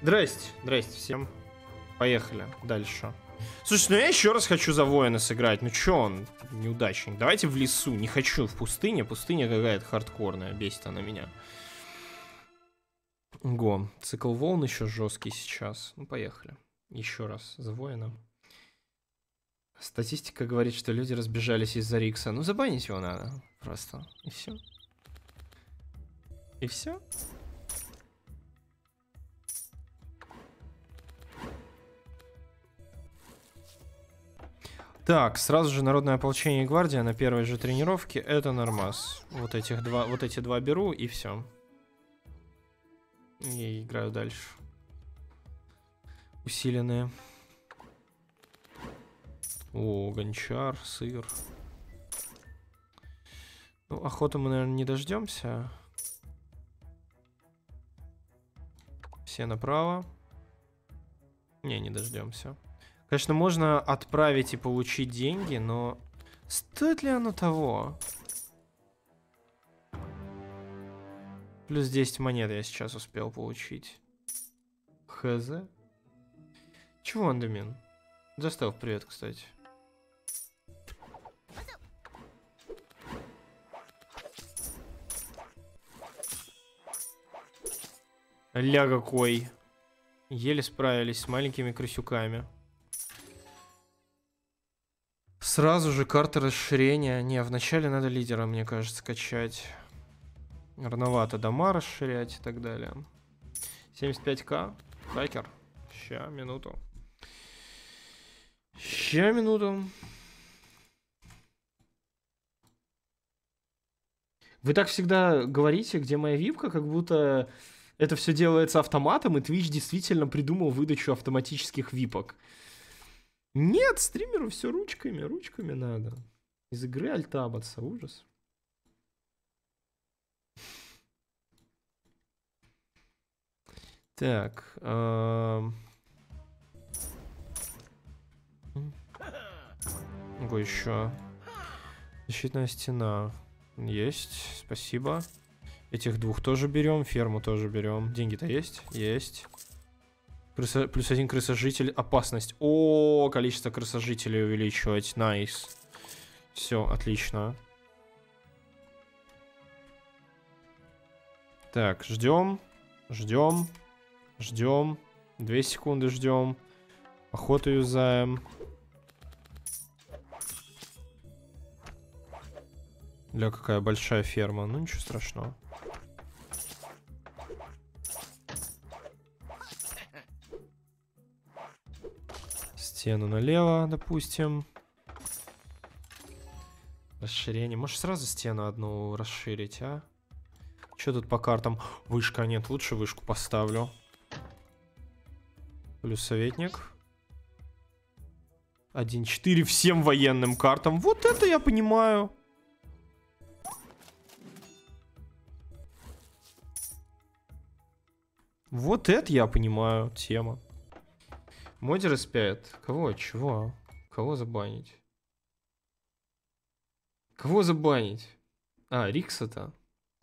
Здрасте, здрасте всем. Поехали дальше. Слушай, ну я еще раз хочу за воина сыграть. Ну чё он, неудачник? Давайте в лесу. Не хочу в пустыне. Пустыня какая-то хардкорная. Бесит она меня. Го. Цикл волн еще жесткий сейчас. Ну, поехали. Еще раз за воина. Статистика говорит, что люди разбежались из-за Рикса. Ну, забанить его надо. Просто. И все. И все. Так, сразу же Народное ополчение и гвардия на первой же тренировке. Это нормас. Вот этих два, вот эти два беру и все. И играю дальше. Усиленные. О, гончар, сыр. Ну, охоту мы, наверное, не дождемся. Все направо. Не, не дождемся. Конечно, можно отправить и получить деньги, но стоит ли оно того? Плюс 10 монет я сейчас успел получить. Хз. Чего, Андемин? Застав, привет, кстати. Ля какой. Еле справились с маленькими крысюками. Сразу же карта расширения. Не, вначале надо лидера, мне кажется, качать. Рановато дома расширять и так далее. 75к. Хакер. Ща, минуту. Ща, минуту. Вы так всегда говорите, где моя випка, как будто это все делается автоматом, и Twitch действительно придумал выдачу автоматических випок. Нет, стримеру все ручками, ручками надо. Из игры альтабаться, ужас. Так. Ого, еще. Защитная стена. Есть, спасибо. Этих двух тоже берем, ферму тоже берем. Деньги-то есть? Есть. Крыса, плюс один крысожитель. Опасность. О, количество крысожителей увеличивать. Nice. Все, отлично. Так, ждем. Ждем. Ждем. Две секунды ждем. Охоту юзаем. Для какая большая ферма. Ну, ничего страшного. Стену налево, допустим. Расширение. Можешь сразу стену одну расширить, а? Что тут по картам? Вышка нет, лучше вышку поставлю. Плюс советник. 1-4 всем военным картам. Вот это я понимаю. Вот это я понимаю, тема. Модеры спят. Кого? Чего? Кого забанить? Кого забанить? А, Рикса-то.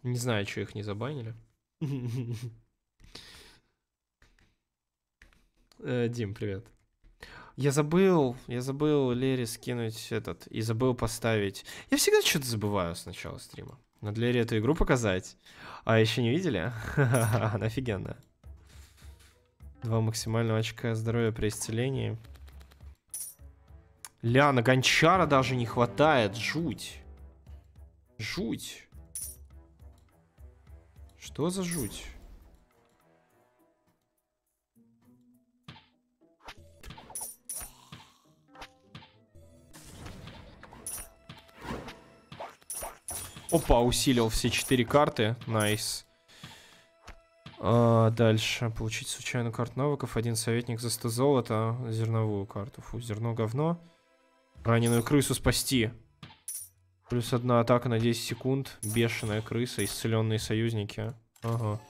Не знаю, что их не забанили. Э, Дим, привет. Я забыл, я забыл Лере скинуть этот, и забыл поставить. Я всегда что-то забываю с начала стрима. Надо Лере эту игру показать. А, еще не видели? Она офигенная. Два максимального очка здоровья при исцелении. Ля, на гончара даже не хватает. Жуть. Жуть. Что за жуть? Опа, усилил все четыре карты. Nice. А, дальше. Получить случайную карту навыков. Один советник за 100 золота. Зерновую карту. Фу, зерно говно. Раненую крысу спасти. Плюс одна атака на 10 секунд. Бешеная крыса. Исцеленные союзники. Ага.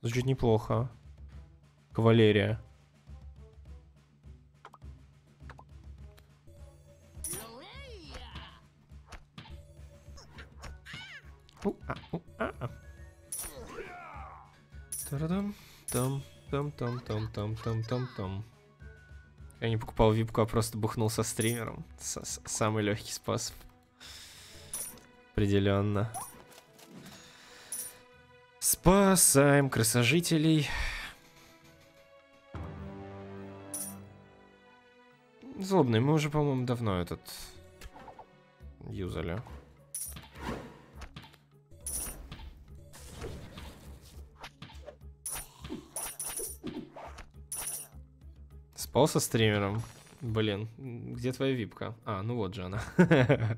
Звучит неплохо. Кавалерия. У -а, у -а -а. Тарадам, там. Там-там-там-там-там-там-там. Я не покупал випку, а просто бухнул со стримером. С -с Самый легкий способ. Определенно. Спасаем красожителей. Злобный, мы уже, по-моему, давно этот юзали. Спал со стримером. Блин, где твоя випка? А, ну вот же она.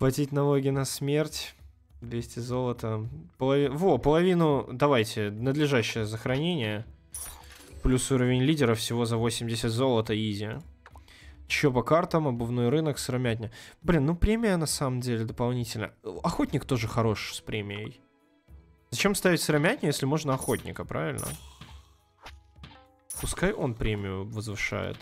Платить налоги на смерть. 200 золота. Полови... Во, половину... Давайте, надлежащее захоронение. Плюс уровень лидера всего за 80 золота, изи. Че по картам, обувной рынок, сыромятня. Блин, ну премия на самом деле дополнительно. Охотник тоже хорош с премией. Зачем ставить сыромятню, если можно охотника, правильно? Пускай он премию возвышает.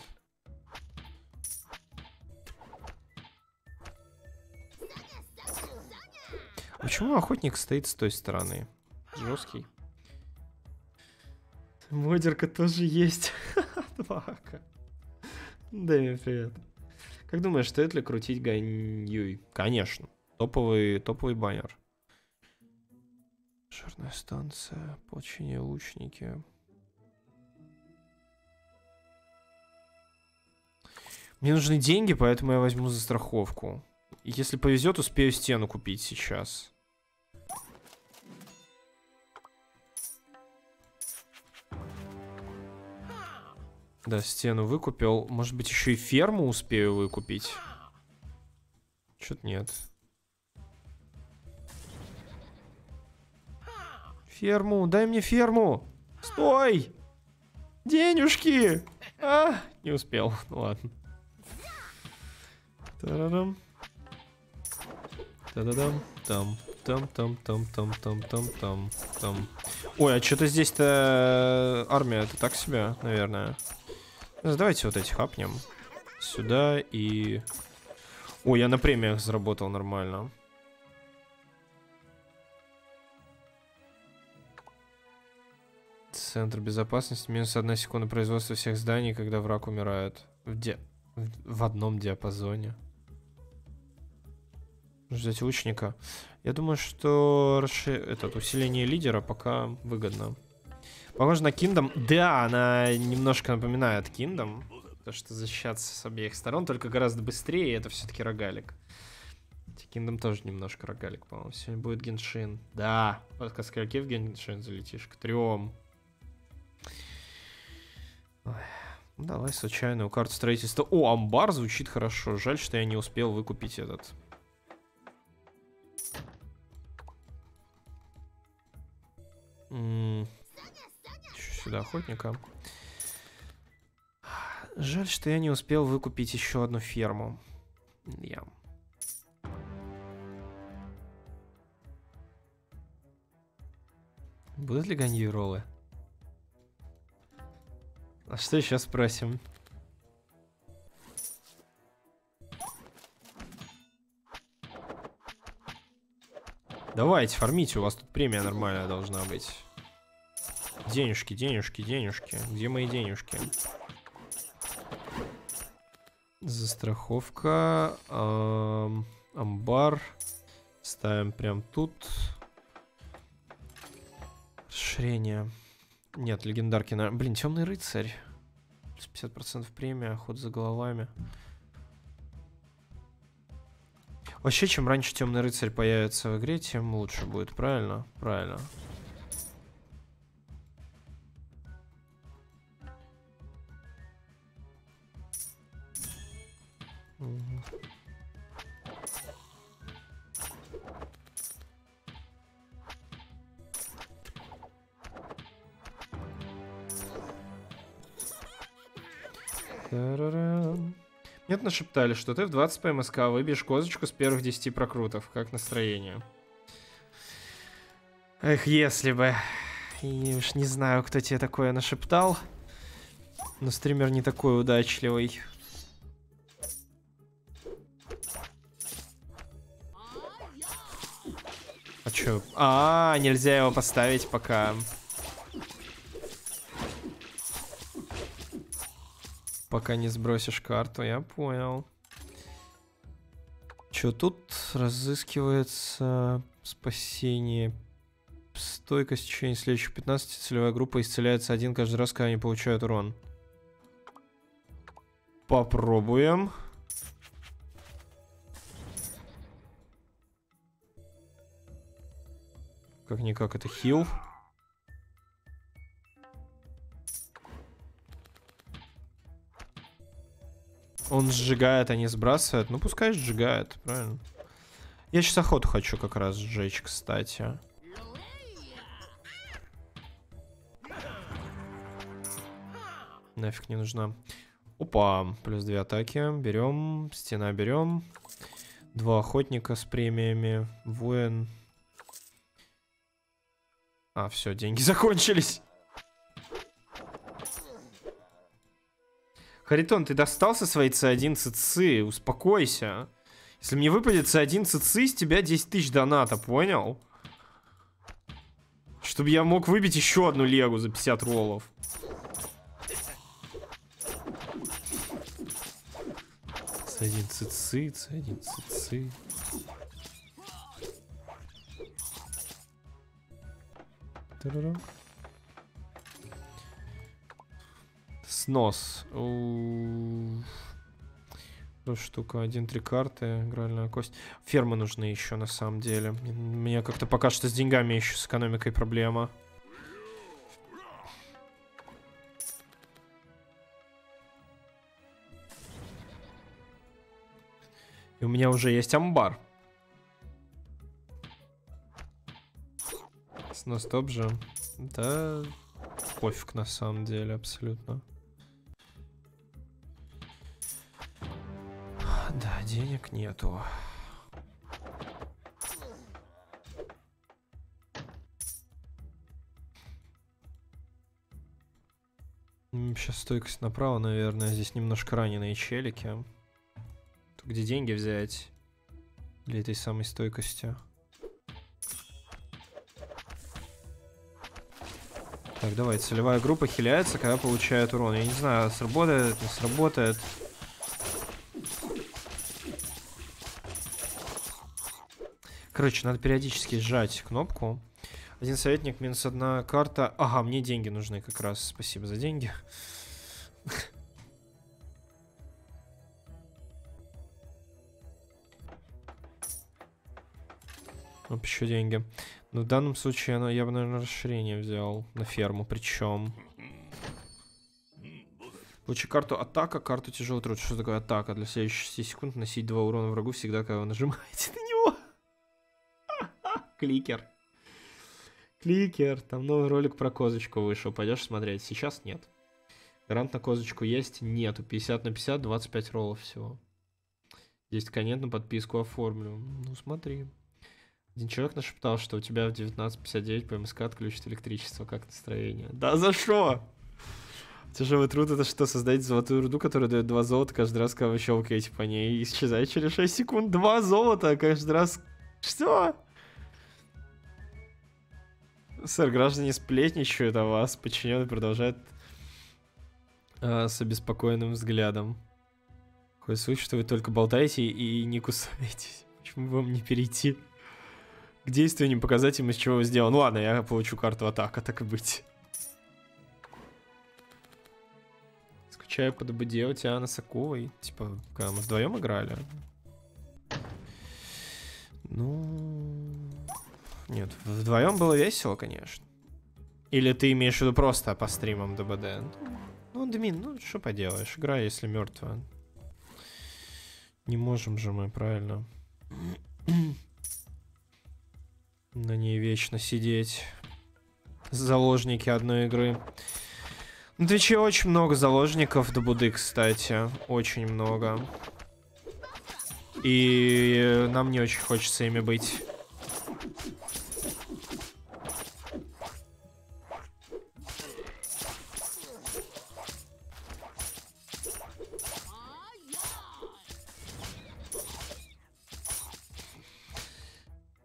Почему охотник стоит с той стороны? Жесткий. Модерка тоже есть. Дай мне привет. Как думаешь, стоит ли крутить Ганьюй? Конечно. Топовый, топовый баннер. Жирная станция, получение лучники. Мне нужны деньги, поэтому я возьму за страховку. Если повезет, успею стену купить сейчас. Да, стену выкупил. Может быть, еще и ферму успею выкупить? Чё-то нет. Ферму, дай мне ферму. Стой! Денежки! А, не успел. Ну ладно. Та-дам. Та-да-дам. Там. Там, там, там, там, там, там, там, там. Ой, а что-то здесь-то армия, это так себе, наверное. Давайте вот эти хапнем. Сюда и... Ой, я на премиях заработал нормально. Центр безопасности. Минус одна секунда производства всех зданий, когда враг умирает. В, ди... в одном диапазоне. Ждать лучника. Я думаю, что расши... этот, усиление лидера пока выгодно. Похоже на Kingdom. Да, она немножко напоминает Kingdom. То, что защищаться с обеих сторон, только гораздо быстрее, и это все-таки рогалик. Kingdom тоже немножко рогалик, по-моему. Сегодня будет Геншин. Да, ко скольки в Геншин залетишь? К трем. Ой. Ну, давай случайную карту строительства. О, амбар звучит хорошо. Жаль, что я не успел выкупить этот. -м сюда охотника. Жаль, что я не успел выкупить еще одну ферму. Я. Будут ли ганьи роллы? А что еще спросим? Давайте, фармите, у вас тут премия нормальная должна быть. Денежки, денежки, денежки. Где мои денежки? Застраховка. Эм, амбар. Ставим прям тут. Расширение. Нет, легендарки на... Блин, темный рыцарь. 50% премия, ход за головами. Вообще, чем раньше темный рыцарь появится в игре, тем лучше будет, правильно? Правильно. Нет, нашептали, что ты в 20 по МСК выбьешь козочку с первых 10 прокрутов. Как настроение? Эх, если бы. И уж не знаю, кто тебе такое нашептал. Но стример не такой удачливый. А чё? А, нельзя его поставить пока. Пока не сбросишь карту, я понял. Что тут разыскивается спасение? Стойкость в течение следующих 15 целевая группа исцеляется один каждый раз, когда они получают урон. Попробуем. Как-никак это хил. Он сжигает, а не сбрасывает. Ну, пускай сжигает, правильно. Я сейчас охоту хочу как раз сжечь, кстати. Нафиг не нужна. Опа, плюс две атаки. Берем, стена берем. Два охотника с премиями. Воин. А, все, деньги закончились. Харитон, ты достался свои C1 ЦЦ, успокойся. Если мне выпадет C1 ЦЦ, с тебя 10 тысяч доната, понял? Чтобы я мог выбить еще одну легу за 50 роллов. C1 ЦЦ, C1 ЦЦ. Та-да-да. Снос. У... Штука, один-три карты, игральная кость. Фермы нужны еще на самом деле. У меня как-то пока что с деньгами еще с экономикой проблема. И у меня уже есть амбар. Снос топ же. Да, пофиг на самом деле, абсолютно. Да, денег нету. Сейчас стойкость направо, наверное. Здесь немножко раненые челики. Тут где деньги взять? Для этой самой стойкости. Так, давай, целевая группа хиляется, когда получает урон. Я не знаю, сработает, не сработает. Короче, надо периодически сжать кнопку. Один советник, минус одна карта. Ага, мне деньги нужны как раз. Спасибо за деньги. Оп, еще деньги. Но в данном случае я бы, наверное, расширение взял на ферму. Причем... Получи карту атака, карту тяжелый труд. Что такое атака? Для следующих 6 секунд носить 2 урона врагу всегда, когда вы нажимаете. Кликер. Кликер. Там новый ролик про козочку вышел. Пойдешь смотреть? Сейчас нет. Гарант на козочку есть? Нету. 50 на 50, 25 роллов всего. 10 конец на подписку оформлю. Ну, смотри. Один человек нашептал, что у тебя в 19.59 по МСК отключат электричество. Как настроение? Да за что? Тяжелый труд это что? Создать золотую руду, которая дает 2 золота каждый раз, когда вы щелкаете по ней. И исчезает через 6 секунд. 2 золота каждый раз. Что? Сэр, граждане сплетничают о вас. Подчиненный продолжает э, с обеспокоенным взглядом. Ходит слышь, что вы только болтаете и не кусаетесь. Почему вам не перейти к действию, не показать им, из чего вы сделан? Ну ладно, я получу карту атака, так и быть. Скучаю по ДБД у тебя на Саковой. Типа, когда мы вдвоем играли. Ну... Нет, вдвоем было весело, конечно. Или ты имеешь в виду просто по стримам ДБД? Ну, Дмин, ну что поделаешь, игра, если мертвая. Не можем же мы, правильно? На ней вечно сидеть. Заложники одной игры. На Твиче очень много заложников ДБД, кстати. Очень много. И нам не очень хочется ими быть.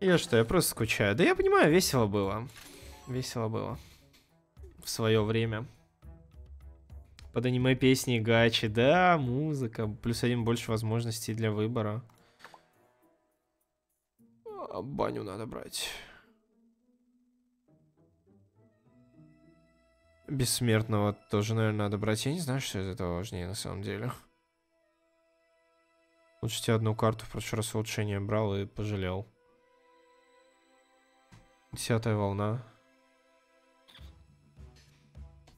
Я что, я просто скучаю. Да я понимаю, весело было. Весело было. В свое время. Под аниме песни гачи. Да, музыка. Плюс один больше возможностей для выбора. А, баню надо брать. Бессмертного тоже, наверное, надо брать. Я не знаю, что из этого важнее на самом деле. Лучше тебе одну карту в прошлый раз улучшение брал и пожалел. Десятая волна.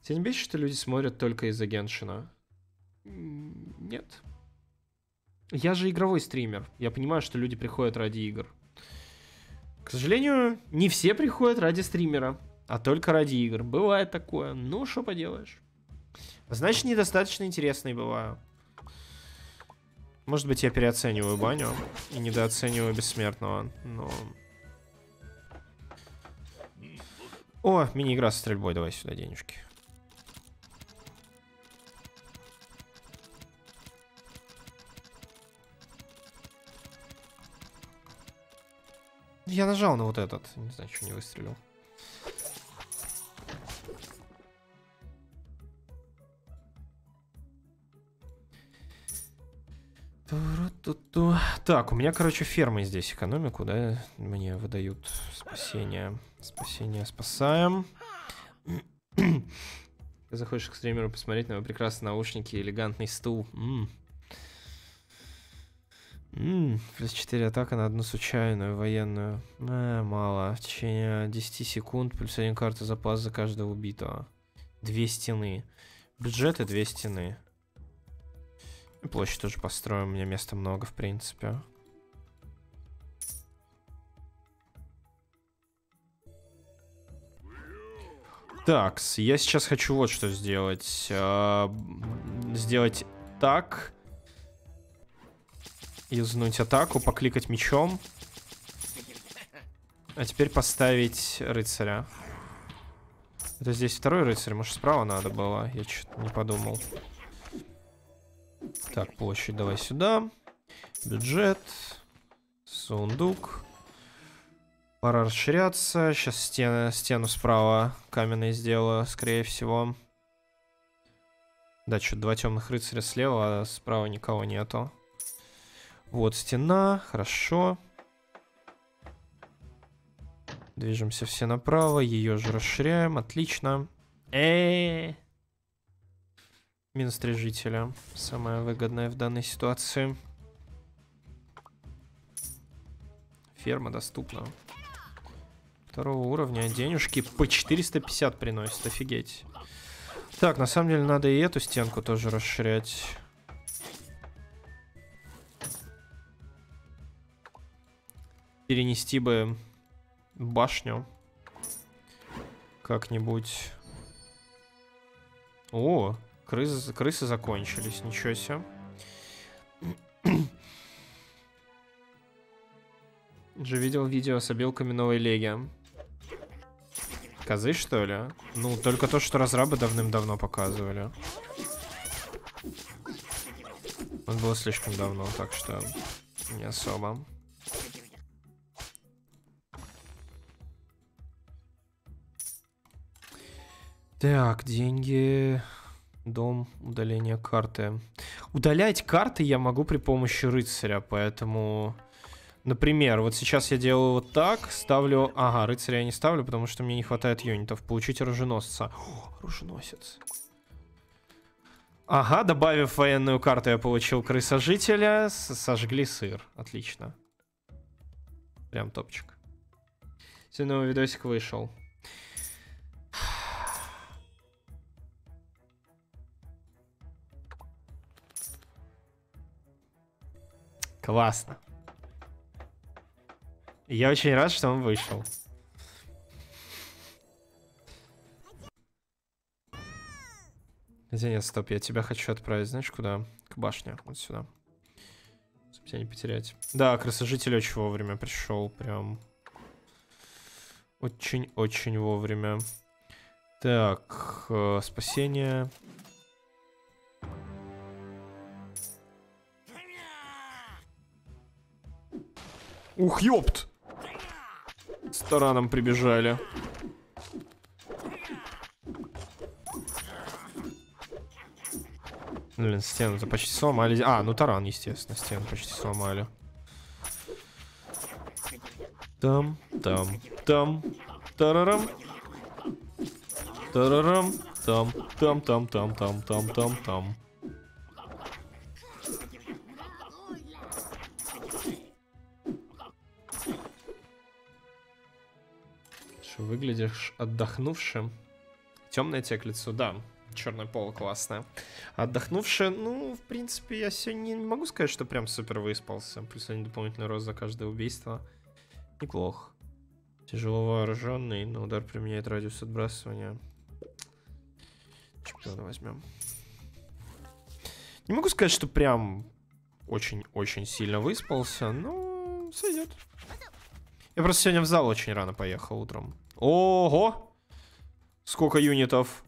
Тебя не бесит, что люди смотрят только из-за Геншина? Нет. Я же игровой стример. Я понимаю, что люди приходят ради игр. К сожалению, не все приходят ради стримера, а только ради игр. Бывает такое. Ну, что поделаешь. Значит, недостаточно интересный бываю. Может быть, я переоцениваю баню и недооцениваю бессмертного, но... О, мини-игра со стрельбой, давай сюда денежки. Я нажал на вот этот. Не знаю, что не выстрелил. Так, у меня, короче, фермы здесь экономику, да, мне выдают спасение. Спасение спасаем. Ты заходишь к стримеру посмотреть на его прекрасные наушники, элегантный стул. М -м. М плюс 4 атака на одну случайную военную. Э, мало. В течение 10 секунд плюс 1 карта запас за каждого убитого. Две стены. Бюджеты две стены. Площадь тоже построим, у меня места много, в принципе. Так, я сейчас хочу вот что сделать. Э, сделать так юзнуть атаку, покликать мечом. А теперь поставить рыцаря. Это здесь второй рыцарь, может справа надо было? Я что-то не подумал. Так, площадь давай сюда. Бюджет. Сундук. Пора расширяться. Сейчас стены, стену справа каменной сделаю, скорее всего. Да, что-то два темных рыцаря слева, а справа никого нету. Вот стена, хорошо. Движемся все направо, ее же расширяем, отлично. Э, -э, -э. Минус 3 жителя. Самое выгодное в данной ситуации. Ферма доступна. Второго уровня денежки по 450 приносит, офигеть. Так, на самом деле надо и эту стенку тоже расширять. перенести бы башню как-нибудь. О, крысы, крысы закончились, ничего себе. Же видел видео с обилками новой леги. Козы, что ли? Ну, только то, что разрабы давным-давно показывали. Он было слишком давно, так что не особо. Так, деньги, дом, удаление карты. Удалять карты я могу при помощи рыцаря, поэтому... Например, вот сейчас я делаю вот так, ставлю... Ага, рыцаря я не ставлю, потому что мне не хватает юнитов. Получить оруженосца. О, оруженосец. Ага, добавив военную карту, я получил крысожителя. Сожгли сыр. Отлично. Прям топчик. Сегодня новый видосик вышел. Классно. Я очень рад, что он вышел. Хотя нет, стоп, я тебя хочу отправить, знаешь, куда? К башне, вот сюда. Чтобы тебя не потерять. Да, красожитель очень вовремя пришел, прям. Очень-очень вовремя. Так, э, спасение. Ух, ёпт! С тараном прибежали. Блин, стену-то почти сломали. А, ну таран, естественно, стену почти сломали. Там, там, там, тарарам. Тарарам, там, там, там, там, там, там, там, там. Выглядишь отдохнувшим? Темное тебе к лицу, да. Черное поло классное. Отдохнувшая, ну, в принципе, я сегодня не могу сказать, что прям супер выспался. Плюс один дополнительный рост за каждое убийство. Неплохо. Тяжело вооруженный, но удар применяет радиус отбрасывания. Чемпиона возьмем. Не могу сказать, что прям очень-очень сильно выспался, но сойдет. Я просто сегодня в зал очень рано поехал утром. Ого! Сколько юнитов?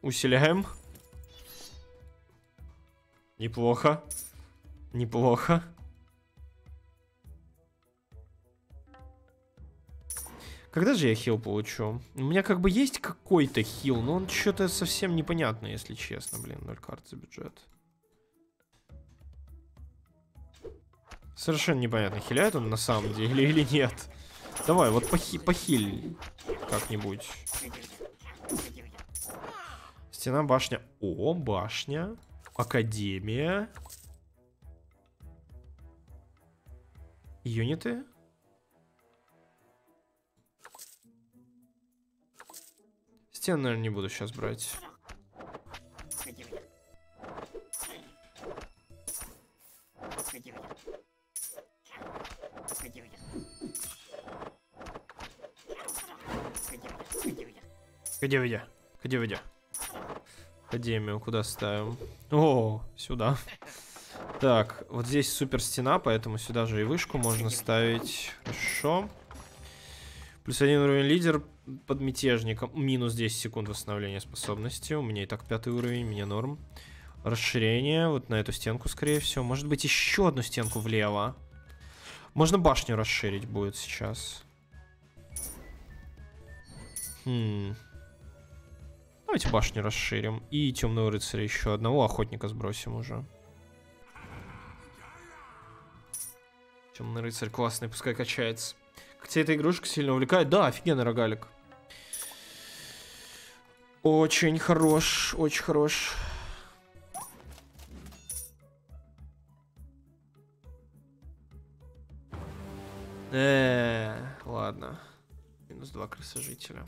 Усиляем. Неплохо. Неплохо. Когда же я хил получу? У меня как бы есть какой-то хил, но он что-то совсем непонятно, если честно. Блин, 0 карт за бюджет. Совершенно непонятно, хиляет он на самом деле или нет. Давай, вот похи похиль как-нибудь. Стена, башня. О, башня. Академия. Юниты. Стену, наверное, не буду сейчас брать. Где ведя? Где ведя? Академию куда ставим? О, сюда. Так, вот здесь супер стена, поэтому сюда же и вышку можно ставить. Хорошо. Плюс один уровень лидер под мятежником. Минус 10 секунд восстановления способности. У меня и так пятый уровень, мне норм. Расширение вот на эту стенку, скорее всего. Может быть, еще одну стенку влево. Можно башню расширить будет сейчас. Хм. Давайте башню расширим. И темного рыцаря еще одного охотника сбросим уже. Темный рыцарь классный, пускай качается. Как тебя эта игрушка сильно увлекает? Да, офигенный рогалик. Очень хорош, очень хорош. Э, ладно. Минус два крысожителя.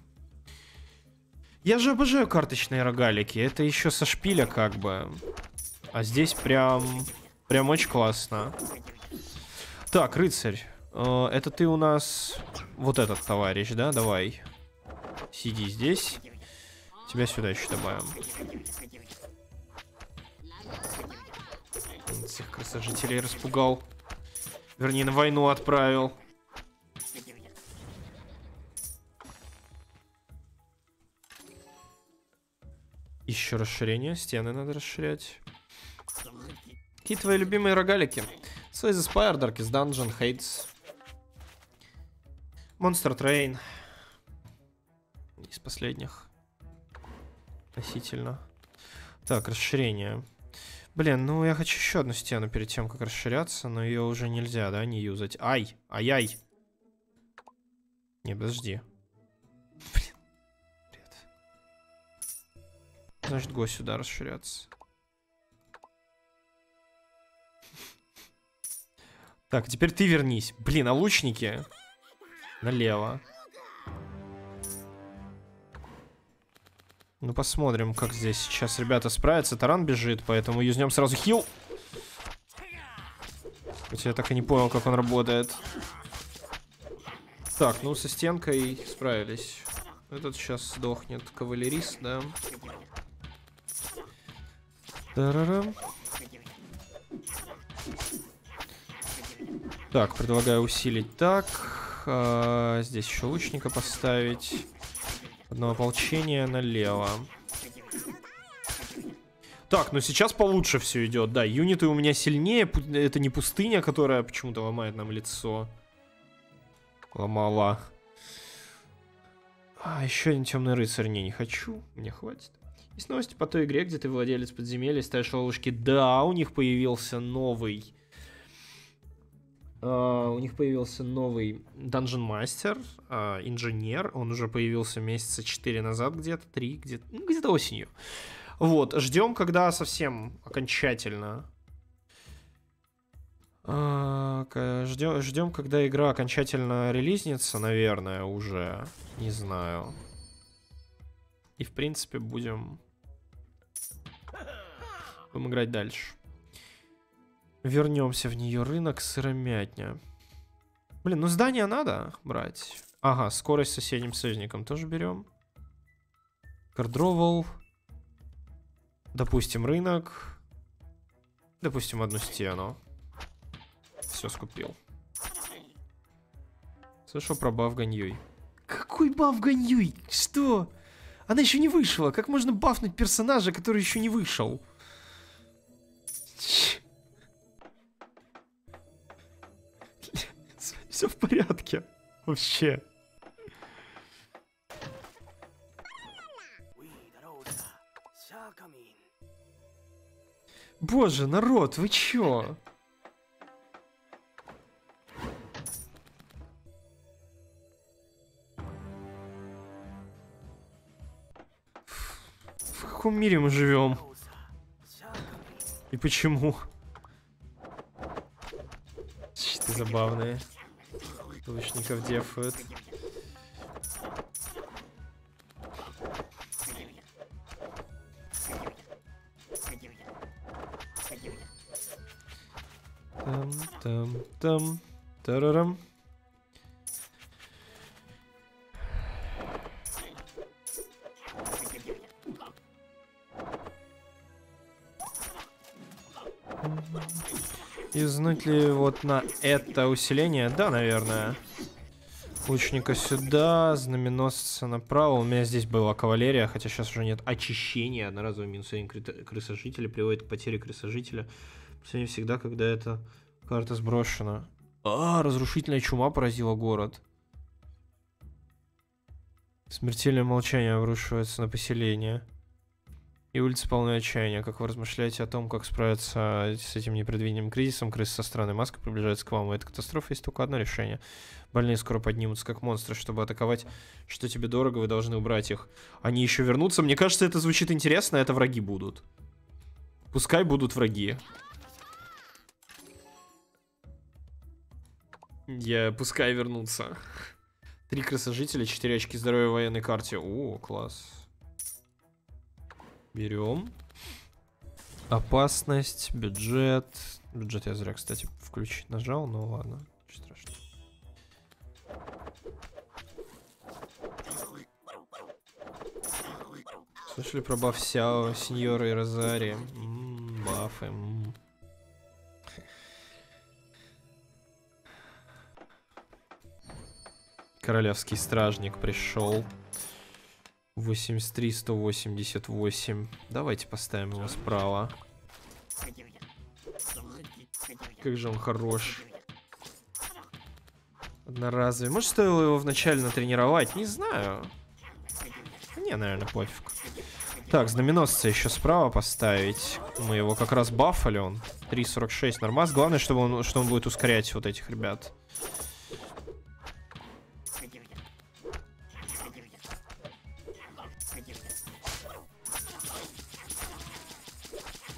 Я же обожаю карточные рогалики. Это еще со шпиля как бы. А здесь прям... Прям очень классно. Так, рыцарь. Э, это ты у нас... Вот этот товарищ, да? Давай. Сиди здесь. Тебя сюда еще добавим. Всех красожителей распугал. Вернее, на войну отправил. Еще расширение. Стены надо расширять. Какие твои любимые рогалики? The Spire, Darkest Dungeon, Hades. Monster Train. Из последних. Относительно. Так, расширение. Блин, ну я хочу еще одну стену перед тем, как расширяться, но ее уже нельзя, да, не юзать. Ай! Ай-яй! Не, подожди. Значит, го сюда расширяться. Так, теперь ты вернись. Блин, а лучники? Налево. Ну, посмотрим, как здесь сейчас ребята справятся. Таран бежит, поэтому юзнем сразу хил. Хотя я так и не понял, как он работает. Так, ну, со стенкой справились. Этот сейчас сдохнет. Кавалерист, да. Тарарам. Так, предлагаю усилить так. А, здесь еще лучника поставить. Одно ополчение налево. Так, ну сейчас получше все идет. Да, юниты у меня сильнее. Это не пустыня, которая почему-то ломает нам лицо. Ломала. А, еще один темный рыцарь. Не, не хочу. Мне хватит. Есть новости по той игре, где ты владелец подземелья, ставишь ловушки. Да, у них появился новый... Uh, у них появился новый Dungeon Master, uh, инженер. Он уже появился месяца 4 назад где-то, 3, где-то, ну, где-то осенью. Вот, ждем, когда совсем окончательно Ждем, ждем, когда игра окончательно релизнится, наверное, уже. Не знаю. И, в принципе, будем... Будем играть дальше. Вернемся в нее. Рынок сыромятня. Блин, ну здание надо брать. Ага, скорость с соседним союзником тоже берем. Кардровал. Допустим, рынок. Допустим, одну стену. Все скупил. Слышал про баф Ганьюй. Какой баф Ганьюй? Что? Она еще не вышла. Как можно бафнуть персонажа, который еще не вышел? Все в порядке. Вообще. Боже, народ, вы чё? каком мире мы живем? И почему? Щиты забавные. Лучников дефают. Там, там, там, тарарам. Юзнуть ли вот на это усиление? Да, наверное. Лучника сюда, знаменосца направо. У меня здесь была кавалерия, хотя сейчас уже нет. Очищение. Одноразовый минус один крысожителя приводит к потере крысожителя. Сегодня всегда, когда эта карта сброшена. А, разрушительная чума поразила город. Смертельное молчание обрушивается на поселение. И улица полная отчаяния. Как вы размышляете о том, как справиться с этим непредвиденным кризисом? Крысы со странной маской приближаются к вам. И эта катастрофа есть только одно решение. Больные скоро поднимутся как монстры, чтобы атаковать, что тебе дорого, вы должны убрать их. Они еще вернутся. Мне кажется, это звучит интересно, это враги будут. Пускай будут враги. Я пускай вернутся. Три красожителя, четыре очки здоровья в военной карте. О, класс. Берем. Опасность, бюджет. Бюджет я зря, кстати, включить нажал, но ладно, ничего страшного. Слышали про баф Сяо, Сеньора и Розари? М-м, бафы. М -м. Королевский стражник пришел. 83, 188. Давайте поставим его справа. Как же он хорош. Одноразовый. Может, стоило его вначале натренировать? Не знаю. Не, наверное, пофиг. Так, знаменосца еще справа поставить. Мы его как раз бафали, он 3.46 нормас. Главное, чтобы он, что он будет ускорять вот этих ребят.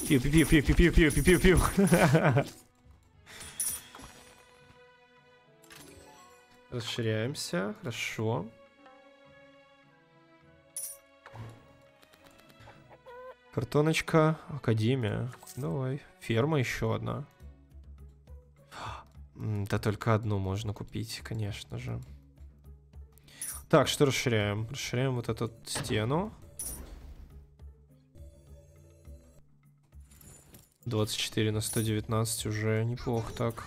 Пиу, пиу, пиу, пиу, пиу, пиу, пиу, пиу, пиу. Расширяемся, хорошо. Картоночка, академия. Давай. Ферма еще одна. Да только одну можно купить, конечно же. Так, что расширяем? Расширяем вот эту стену. 24 на 119 уже неплохо так.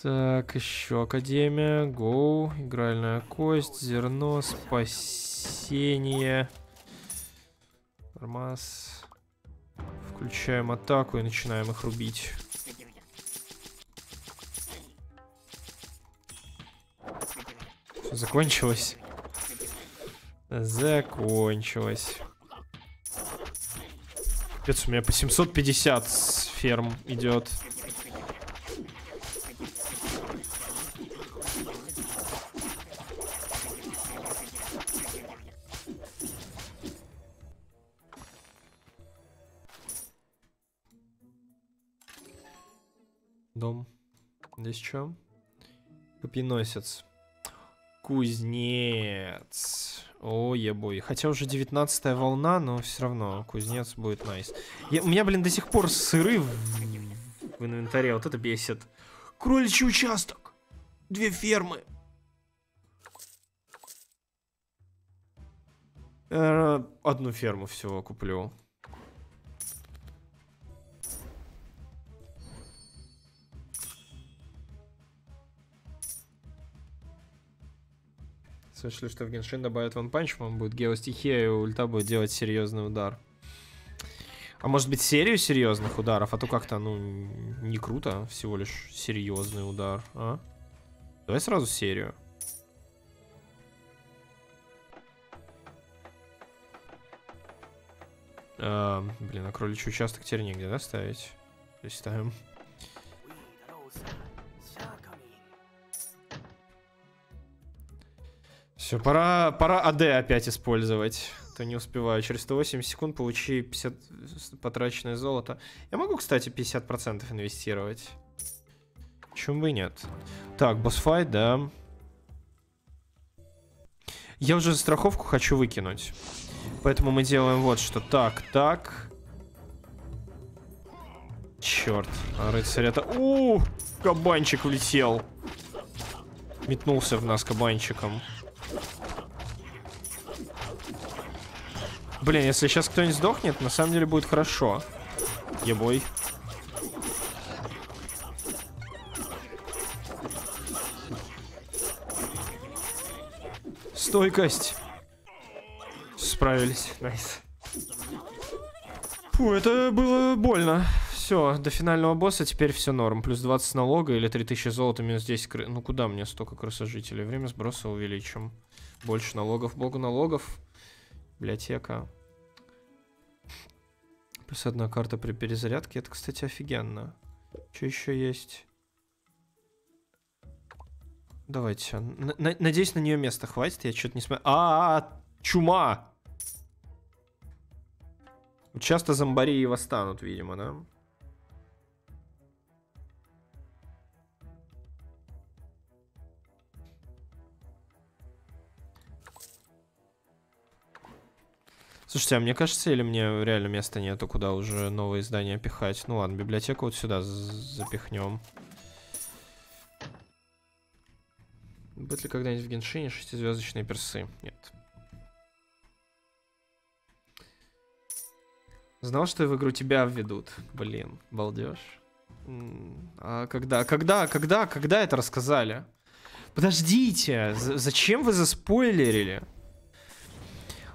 Так, еще Академия, Гоу, игральная кость, зерно, спасение. Нормас. Включаем атаку и начинаем их рубить. Закончилось. Закончилось. Капец, у меня по 750 с ферм идет. Дом. Здесь что? Копьеносец. Кузнец. О, ебой. Хотя уже 19 волна, но все равно кузнец будет найс. Я, у меня, блин, до сих пор сыры в, в инвентаре. Вот это бесит. Кроличий участок. Две фермы. Э, одну ферму всего куплю. Слышали, что в Геншин добавят Ван Панч, он будет геостихия, и ульта будет делать серьезный удар. А может быть серию серьезных ударов? А то как-то, ну, не круто, всего лишь серьезный удар, а? Давай сразу серию. А, блин, а кроличий участок теперь негде, да, ставить? То есть ставим. Все, пора, пора АД опять использовать. То не успеваю. Через 180 секунд получи 50 потраченное золото. Я могу, кстати, 50% инвестировать. Почему бы и нет? Так, босс-файт, да. Я уже страховку хочу выкинуть. Поэтому мы делаем вот что. Так, так. Черт. А рыцарь это... У, кабанчик улетел. Метнулся в нас кабанчиком. Блин, если сейчас кто-нибудь сдохнет, на самом деле будет хорошо. Ебой. Стойкость. Справились. Nice. Фу, это было больно. Все, до финального босса теперь все норм. Плюс 20 налога или 3000 золота, минус 10 кры... Ну куда мне столько крысожителей? Время сброса увеличим. Больше налогов. Богу налогов. Библиотека. Плюс одна карта при перезарядке. Это, кстати, офигенно. Что еще есть? Давайте. Н надеюсь, на нее места хватит. Я что-то не смотрю. А, -а, а, чума! Часто зомбари и восстанут, видимо, да? Слушайте, а мне кажется, или мне реально места нету, куда уже новые издания пихать? Ну ладно, библиотеку вот сюда запихнем. Будет ли когда-нибудь в Геншине шестизвездочные персы? Нет. Знал, что в игру тебя введут. Блин, балдеж. А когда, когда, когда, когда это рассказали? Подождите, зачем вы заспойлерили?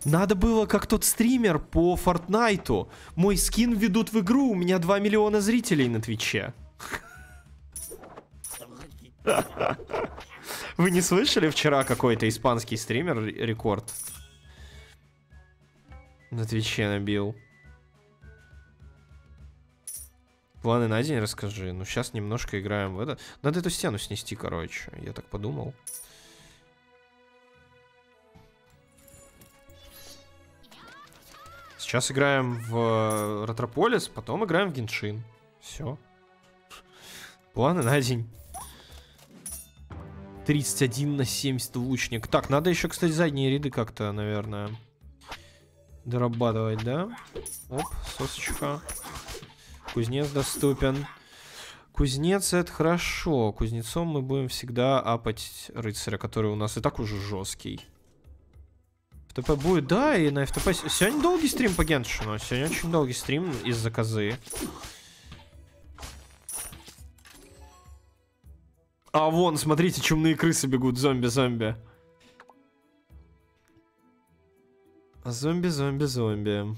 Надо было как тот стример по Фортнайту. Мой скин ведут в игру, у меня 2 миллиона зрителей на Твиче. Вы не слышали вчера какой-то испанский стример рекорд? На Твиче набил. Планы на день расскажи. Ну, сейчас немножко играем в это. Надо эту стену снести, короче. Я так подумал. Сейчас играем в Ротрополис, потом играем в Геншин. Все. Планы на день. 31 на 70 лучник. Так, надо еще, кстати, задние ряды как-то, наверное, дорабатывать, да? Оп, сосочка. Кузнец доступен. Кузнец это хорошо. Кузнецом мы будем всегда апать рыцаря, который у нас и так уже жесткий. ФТП будет, да, и на ФТП... Сегодня долгий стрим по Геншину. Сегодня очень долгий стрим из-за козы. А вон, смотрите, чумные крысы бегут. Зомби, зомби. Зомби, зомби, зомби.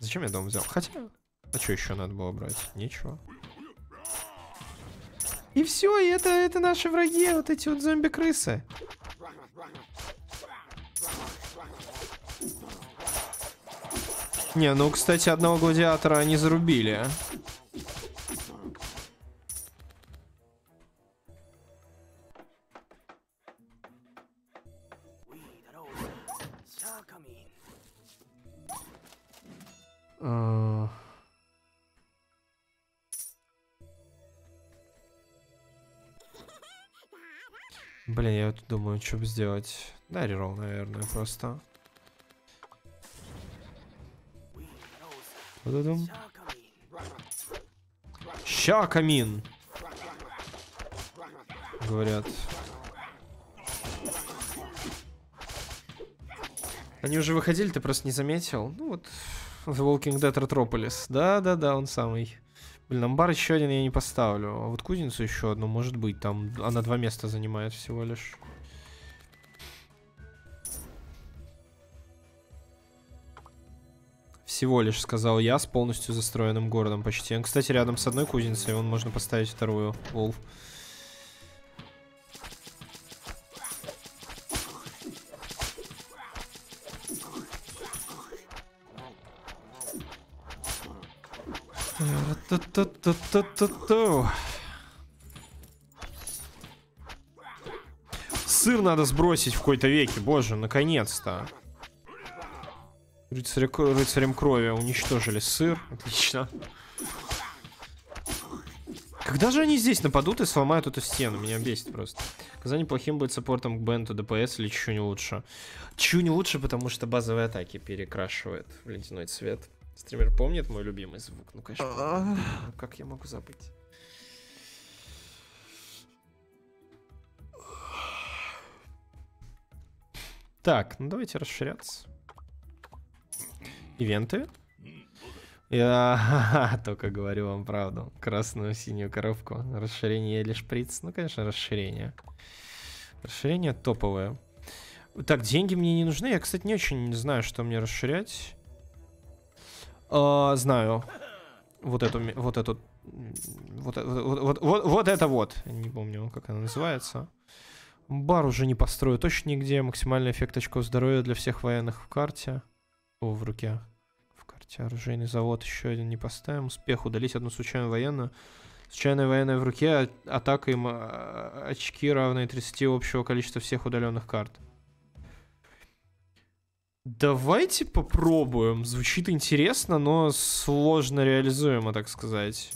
Зачем я дом взял? Хотя, а что еще надо было брать? Ничего. И все, и это, это наши враги, вот эти вот зомби-крысы. Не, ну, кстати, одного гладиатора они зарубили. А. Блин, я вот думаю, что бы сделать. Да, рерол, наверное, просто. Ща камин. Говорят. Они уже выходили, ты просто не заметил. Ну вот, The Walking Dead Retropolis. Да-да-да, он самый. Блин, амбар еще один я не поставлю. А вот кузницу еще одну, может быть, там она два места занимает всего лишь. Всего лишь, сказал я, с полностью застроенным городом почти. Кстати, рядом с одной кузницей вон можно поставить вторую. Волф. Сыр надо сбросить в какой-то веке, боже, наконец-то. Рыцаря, рыцарем крови уничтожили сыр. Отлично. Когда же они здесь нападут и сломают эту стену? Меня бесит просто. Казань неплохим будет саппортом к Бенту, ДПС или чуть не лучше. Чуть не лучше, потому что базовые атаки перекрашивает в ледяной цвет. Стример помнит мой любимый звук? Ну, конечно. Ну, как я могу забыть? Так, ну давайте расширяться. Ивенты. Я только говорю вам правду. Красную синюю коробку. Расширение или шприц? Ну, конечно, расширение. Расширение топовое. Так, деньги мне не нужны. Я, кстати, не очень знаю, что мне расширять. А, знаю. Вот эту, вот эту, вот, вот, вот, вот, вот это вот. Не помню, как она называется. Бар уже не построю точно нигде. Максимальный эффект очков здоровья для всех военных в карте. В руке. В карте оружейный завод. Еще один не поставим. Успех удалить одну случайную военную. Случайная военная в руке. А, атака им а, очки равные 30 общего количества всех удаленных карт. Давайте попробуем. Звучит интересно, но сложно реализуемо, так сказать.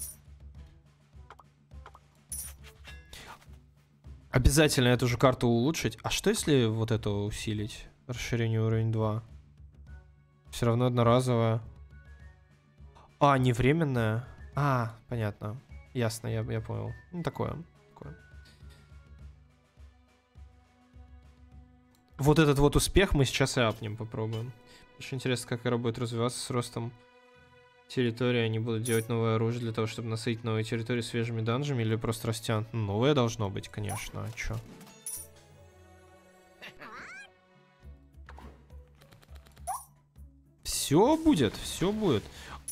Обязательно эту же карту улучшить. А что если вот это усилить? Расширение уровень 2. Все равно одноразовая. А, не временная? А, понятно. Ясно, я, я понял. Ну, такое. такое. Вот этот вот успех мы сейчас и апнем, попробуем. Очень интересно, как это будет развиваться с ростом территории. Они будут делать новое оружие для того, чтобы насытить новые территории свежими данжами или просто растянут. Новое должно быть, конечно. А чё? Все будет, все будет.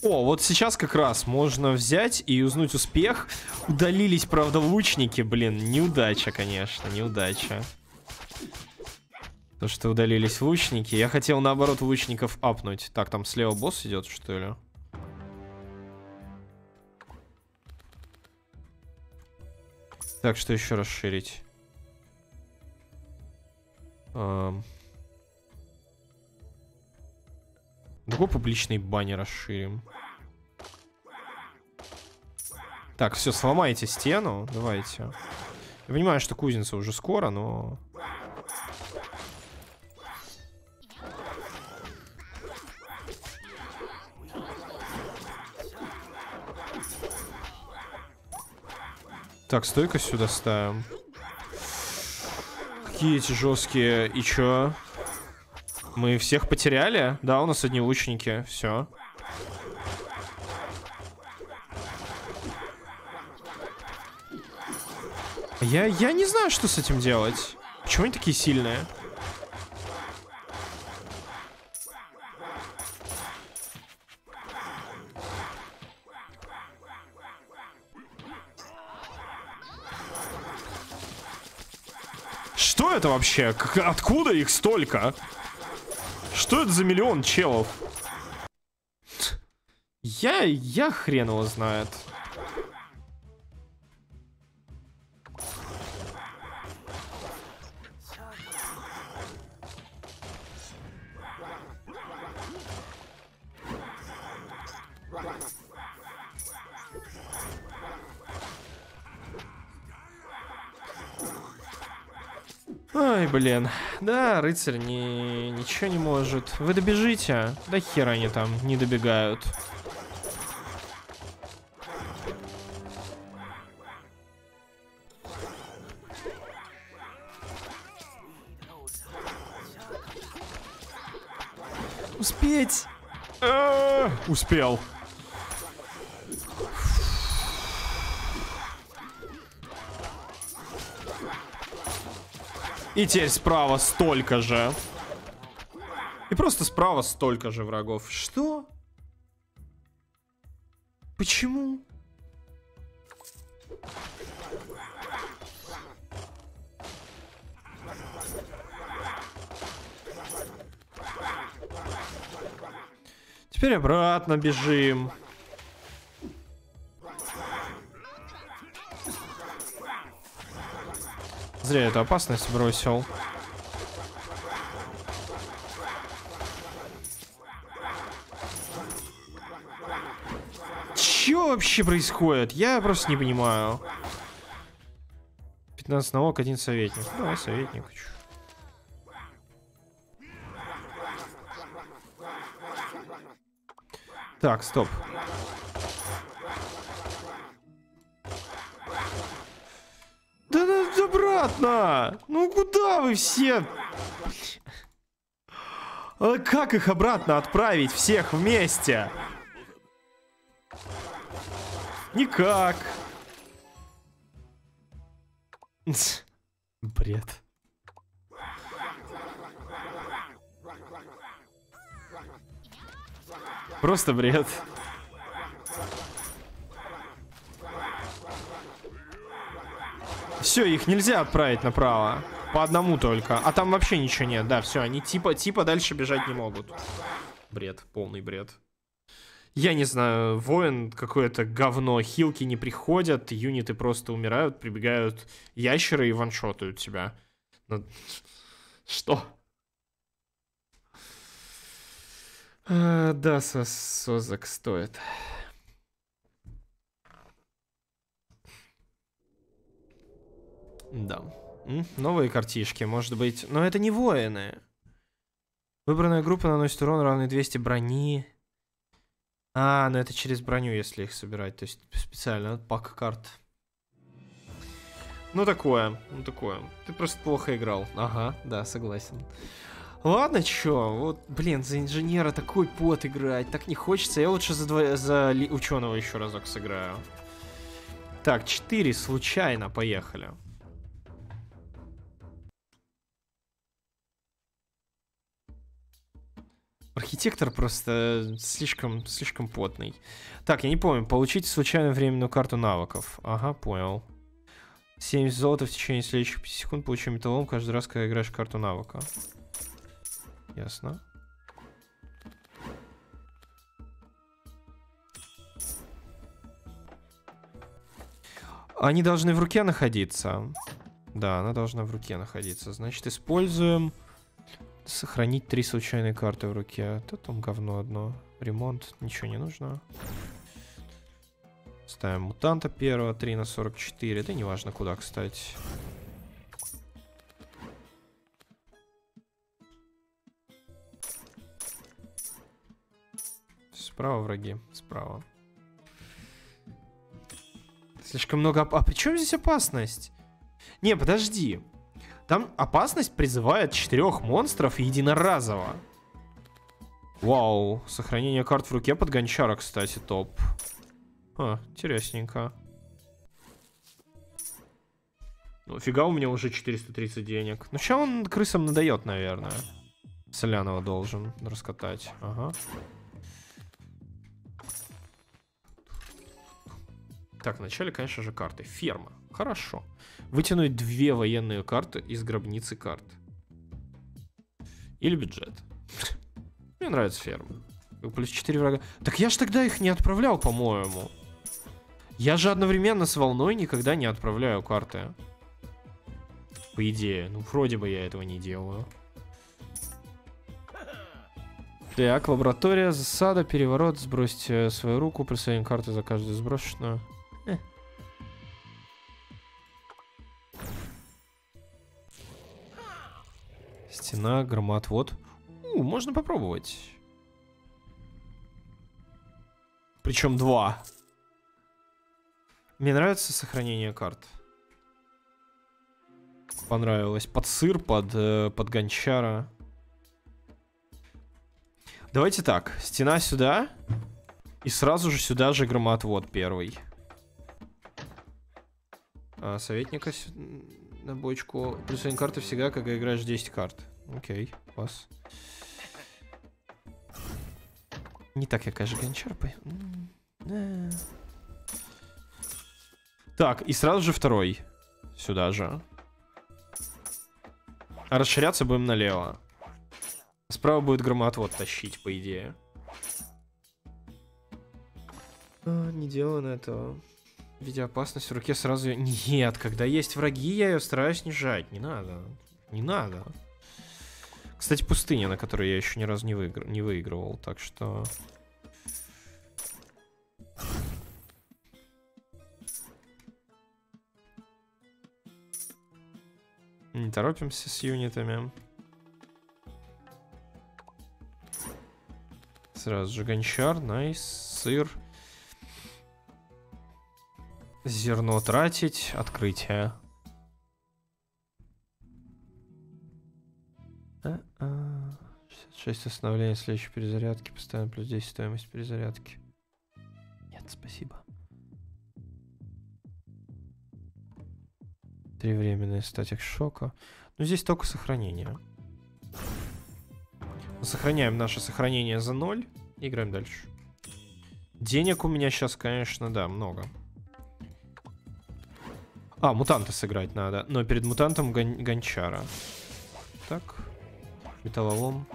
О, вот сейчас как раз можно взять и узнать успех. Удалились, правда, лучники. Блин, неудача, конечно, неудача. То, что удалились лучники. Я хотел, наоборот, лучников апнуть. Так, там слева босс идет, что ли? Так, что еще расширить? Эм... Другой публичный баннер расширим. Так, все, сломайте стену. Давайте. Я понимаю, что кузница уже скоро, но... Так, стойка сюда ставим. Какие эти жесткие. И чё? Мы всех потеряли? Да, у нас одни лучники. Все. Я, я не знаю, что с этим делать. Почему они такие сильные? Что это вообще? Как, откуда их столько? Что это за миллион челов? Я, я хрен его знает. Блин. Да, рыцарь не, ничего не может. Вы добежите? Да хера они там не добегают. Успеть! А -а -а, успел. И теперь справа столько же. И просто справа столько же врагов. Что? Почему? Теперь обратно бежим. Зря эту опасность бросил. Что вообще происходит? Я просто не понимаю. 15 налог, один советник. Давай советник. Так, стоп. Обратно! Ну куда вы все? А как их обратно отправить всех вместе? Никак. Бред. Просто бред. Все, их нельзя отправить направо. По одному только. А там вообще ничего нет. Да, все, они типа, типа дальше бежать не могут. Бред, полный бред. Я не знаю, воин какое-то говно, хилки не приходят, юниты просто умирают, прибегают ящеры и ваншотают тебя. Ну, что? А, да, созак стоит. Да. Новые картишки, может быть. Но это не воины. Выбранная группа наносит урон равный 200 брони. А, ну это через броню, если их собирать. То есть специально пак карт. Ну такое, ну такое. Ты просто плохо играл. Ага, да, согласен. Ладно, чё, вот, блин, за инженера такой пот играть, так не хочется. Я лучше за, дво... за ученого еще разок сыграю. Так, 4 случайно, поехали. Архитектор просто слишком, слишком потный. Так, я не помню. Получить случайно временную карту навыков. Ага, понял. 70 золота в течение следующих 5 секунд получу металлом каждый раз, когда играешь карту навыка. Ясно. Они должны в руке находиться. Да, она должна в руке находиться. Значит, используем... Сохранить три случайные карты в руке. Тут там говно одно. Ремонт, ничего не нужно. Ставим мутанта первого, 3 на 44. Да неважно куда, кстати. Справа враги, справа. Слишком много... А при чем здесь опасность? Не, подожди. Там опасность призывает четырех монстров единоразово. Вау, сохранение карт в руке под гончара, кстати, топ. А, интересненько. Ну, фига у меня уже 430 денег. Ну, сейчас он крысам надает, наверное. Солянова должен раскатать. Ага. Так, вначале, конечно же, карты. Ферма. Хорошо. Вытянуть две военные карты из гробницы карт. Или бюджет. Мне нравится ферма. Плюс 4 врага. Так я ж тогда их не отправлял, по-моему. Я же одновременно с волной никогда не отправляю карты. По идее. Ну, вроде бы я этого не делаю. Так, лаборатория, засада, переворот. Сбросьте свою руку, присоединим карты за каждую сброшенную. Э. Стена, громоотвод. У, можно попробовать. Причем два. Мне нравится сохранение карт. Понравилось. Под сыр, под, э, под гончара. Давайте так. Стена сюда. И сразу же сюда же громоотвод первый. А, советника на бочку. Плюс один карты всегда, когда играешь 10 карт. Окей, класс. Не так я, конечно, гончар. Так, и сразу же второй. Сюда же. А расширяться будем налево. Справа будет громоотвод тащить, по идее. А, не делано этого. Видя опасность в руке сразу... Нет, когда есть враги, я ее стараюсь не жать. Не надо. Не надо. Кстати, пустыня, на которой я еще ни разу не, выигр... не выигрывал, так что... Не торопимся с юнитами. Сразу же гончар, найс, сыр. Зерно тратить, открытие. 66 остановления следующей перезарядки, постоянно плюс 10 стоимость перезарядки. Нет, спасибо. Три временные статик шока. Ну, здесь только сохранение. Сохраняем наше сохранение за ноль. Играем дальше. Денег у меня сейчас, конечно, да, много. А, мутанта сыграть надо. Но перед мутантом гон гончара. Так. Металлолом.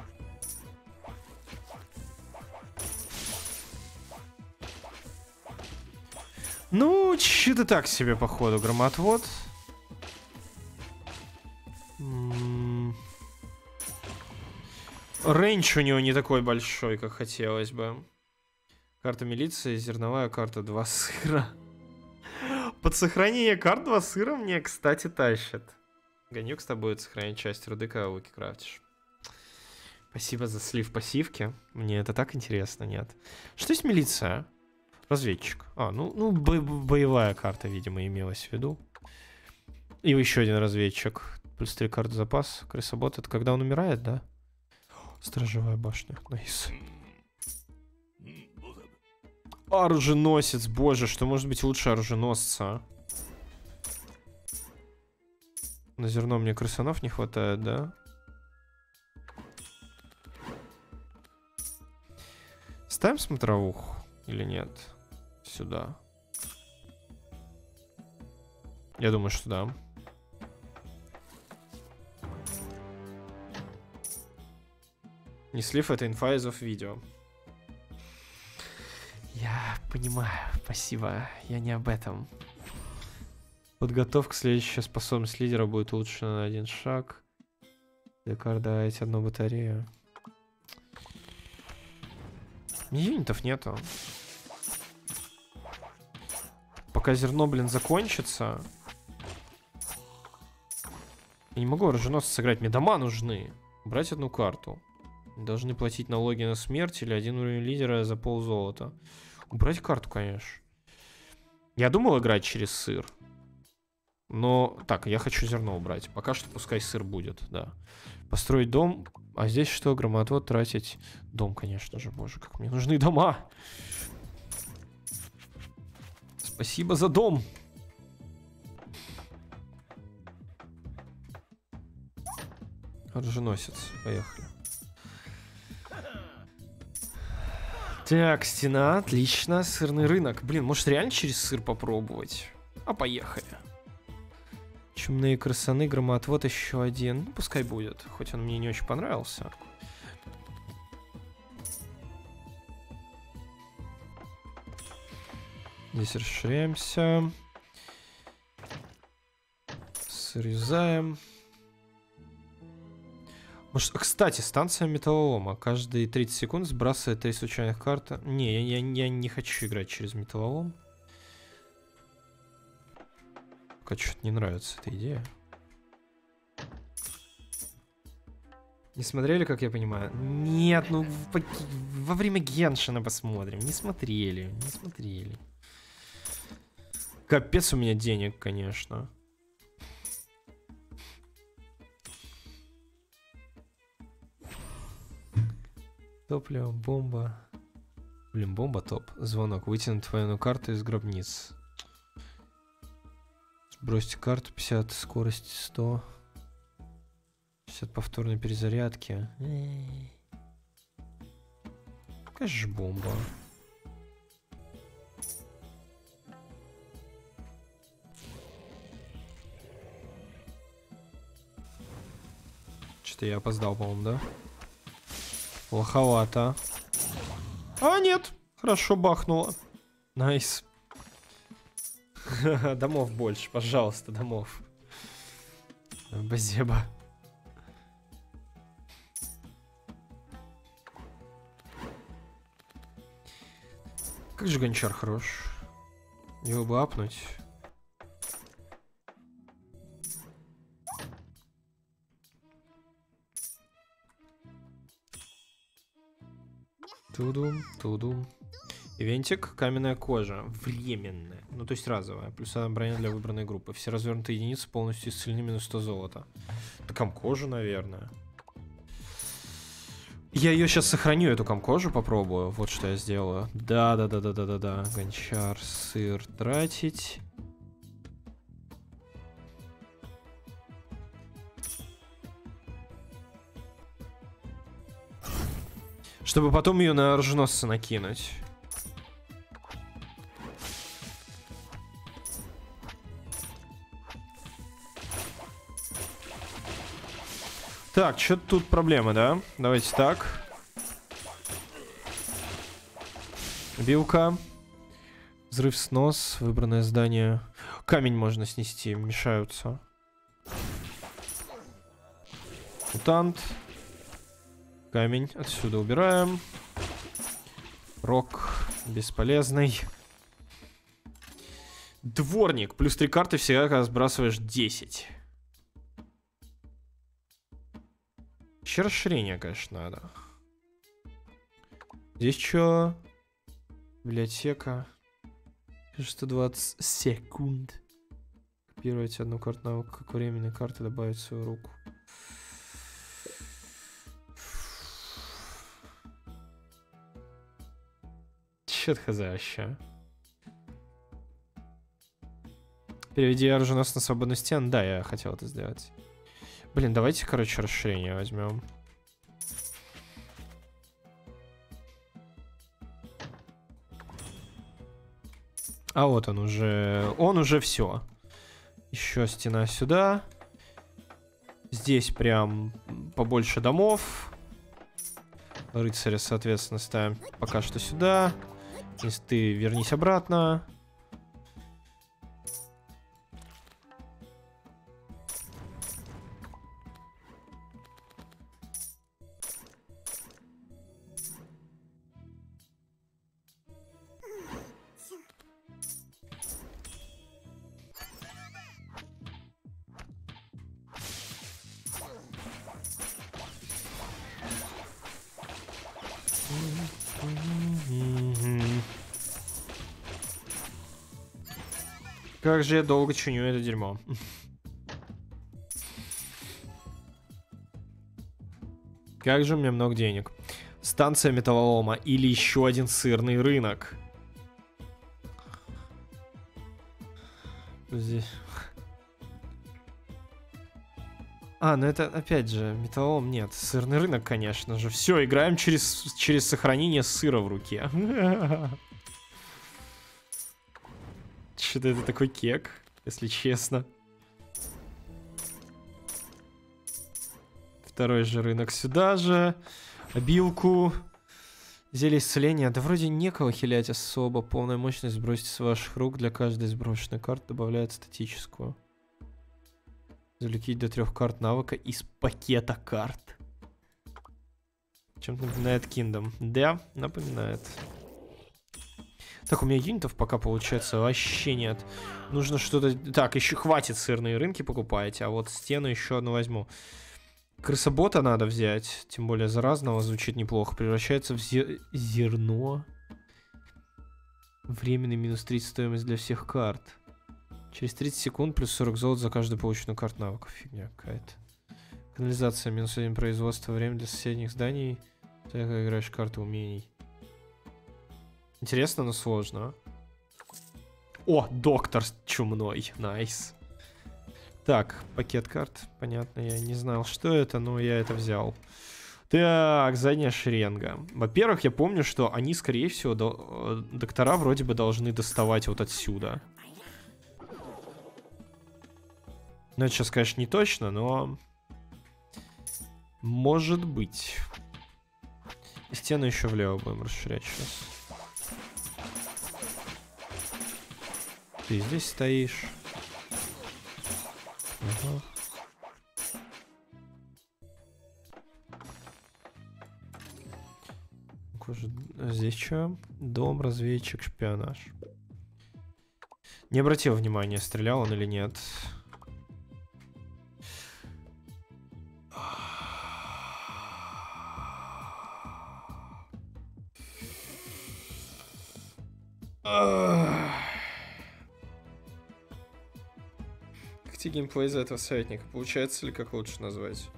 Ну, что-то так себе, походу, громотвод. Рейндж у него не такой большой, как хотелось бы. Карта милиции, зерновая карта, два сыра. Под сохранение карт два сыра мне, кстати, тащат. Гонюк с тобой сохранить часть руды, когда луки крафтишь. Спасибо за слив пассивки. Мне это так интересно, нет. Что есть милиция? Разведчик. А, ну, ну бо боевая карта, видимо, имелась в виду. И еще один разведчик. Плюс три карты запас. Крысобот, это когда он умирает, да? Стражевая башня. Nice. Оруженосец, боже, что может быть лучше оруженосца? На зерно мне крысанов не хватает, да? Ставим смотровуху или нет? Сюда. Я думаю, что да. Не слив, это инфа из видео. Я понимаю, спасибо. Я не об этом. Подготовка следующая способность лидера будет улучшена на один шаг. Декар, давайте одну батарею. Юнитов нету. Пока зерно, блин, закончится. Я не могу оруженосца сыграть. Мне дома нужны. Брать одну карту. Должны платить налоги на смерть или один уровень лидера за пол золота. Убрать карту, конечно. Я думал играть через сыр. Но, так, я хочу зерно убрать. Пока что пускай сыр будет, да. Построить дом. А здесь что, громотвод тратить? Дом, конечно же, боже, как мне нужны дома. Спасибо за дом. Оруженосец, поехали. Так, стена, отлично. Сырный рынок. Блин, может реально через сыр попробовать? А поехали. Чумные красаны, громоотвод еще один. Ну, пускай будет, хоть он мне не очень понравился. Здесь расширяемся. Срезаем. Может, кстати, станция металлолома. Каждые 30 секунд сбрасывает три случайных карты. Не, я, я, я не хочу играть через металлолом. Пока что-то не нравится эта идея. Не смотрели, как я понимаю? Нет, ну во время Геншина посмотрим. Не смотрели, не смотрели. Капец у меня денег, конечно. Топливо, бомба. Блин, бомба топ. Звонок. Вытянуть военную карту из гробниц. Сбросьте карту 50, скорость 100. 60 повторной перезарядки. Какая же бомба. Что-то я опоздал, по-моему, да? Плоховато. А, нет. Хорошо бахнуло. Nice. домов больше, пожалуйста, домов. Базеба. Как же гончар хорош. Его бы апнуть. Тудум, тудум. Ивентик, каменная кожа, временная, ну то есть разовая, плюс одна броня для выбранной группы. Все развернутые единицы полностью исцелены минус 100 золота. Это комкожа, наверное. Я ее сейчас сохраню, эту комкожу попробую. Вот что я сделаю. Да-да-да-да-да-да-да. Гончар, сыр тратить. Чтобы потом ее на оруженосца накинуть. Так, что тут проблема, да? Давайте так. Билка. Взрыв снос, выбранное здание. Камень можно снести, мешаются. Мутант. Камень отсюда убираем. Рок бесполезный. Дворник. Плюс три карты всегда, когда сбрасываешь 10. Еще расширение, конечно, надо. Здесь что? Библиотека. 120 секунд. Копировать одну карту навык, как временной карты добавить в свою руку. Чё хз вообще? Переведи оруженос на свободную стену. Да, я хотел это сделать. Блин, давайте, короче, расширение возьмем. А вот он уже... Он уже все. Еще стена сюда. Здесь прям побольше домов. Рыцаря, соответственно, ставим пока что сюда. Если ты вернись обратно. Как же я долго чиню это дерьмо. Как же у меня много денег. Станция металлолома или еще один сырный рынок. Здесь. А, ну это, опять же, металлолом нет. Сырный рынок, конечно же. Все, играем через, через сохранение сыра в руке. Что-то это такой кек, если честно. Второй же рынок сюда же. Обилку. Зелье исцеления. Да вроде некого хилять особо. Полная мощность сбросить с ваших рук. Для каждой сброшенной карты добавляет статическую. Залететь до трех карт навыка из пакета карт. Чем-то напоминает Kingdom. Да, напоминает. Так, у меня юнитов пока получается вообще нет. Нужно что-то... Так, еще хватит сырные рынки покупаете, а вот стену еще одну возьму. Крысобота надо взять, тем более заразного звучит неплохо. Превращается в зер... зерно. Временный минус 30 стоимость для всех карт. Через 30 секунд плюс 40 золот за каждую полученную карту навыков. Фигня какая-то. Канализация минус 1 производство. Время для соседних зданий. Ты играешь карты умений. Интересно, но сложно. О, доктор чумной. Nice. Так, пакет карт. Понятно, я не знал, что это, но я это взял. Так, задняя шеренга. Во-первых, я помню, что они, скорее всего, до... Э, доктора вроде бы должны доставать вот отсюда. Ну, это сейчас, конечно, не точно, но... Может быть. Стену еще влево будем расширять сейчас. Ты здесь стоишь. Ага. Здесь что? Дом, разведчик, шпионаж. Не обратил внимания, стрелял он или нет. Как тебе геймплей за этого советника? Получается ли, как лучше назвать?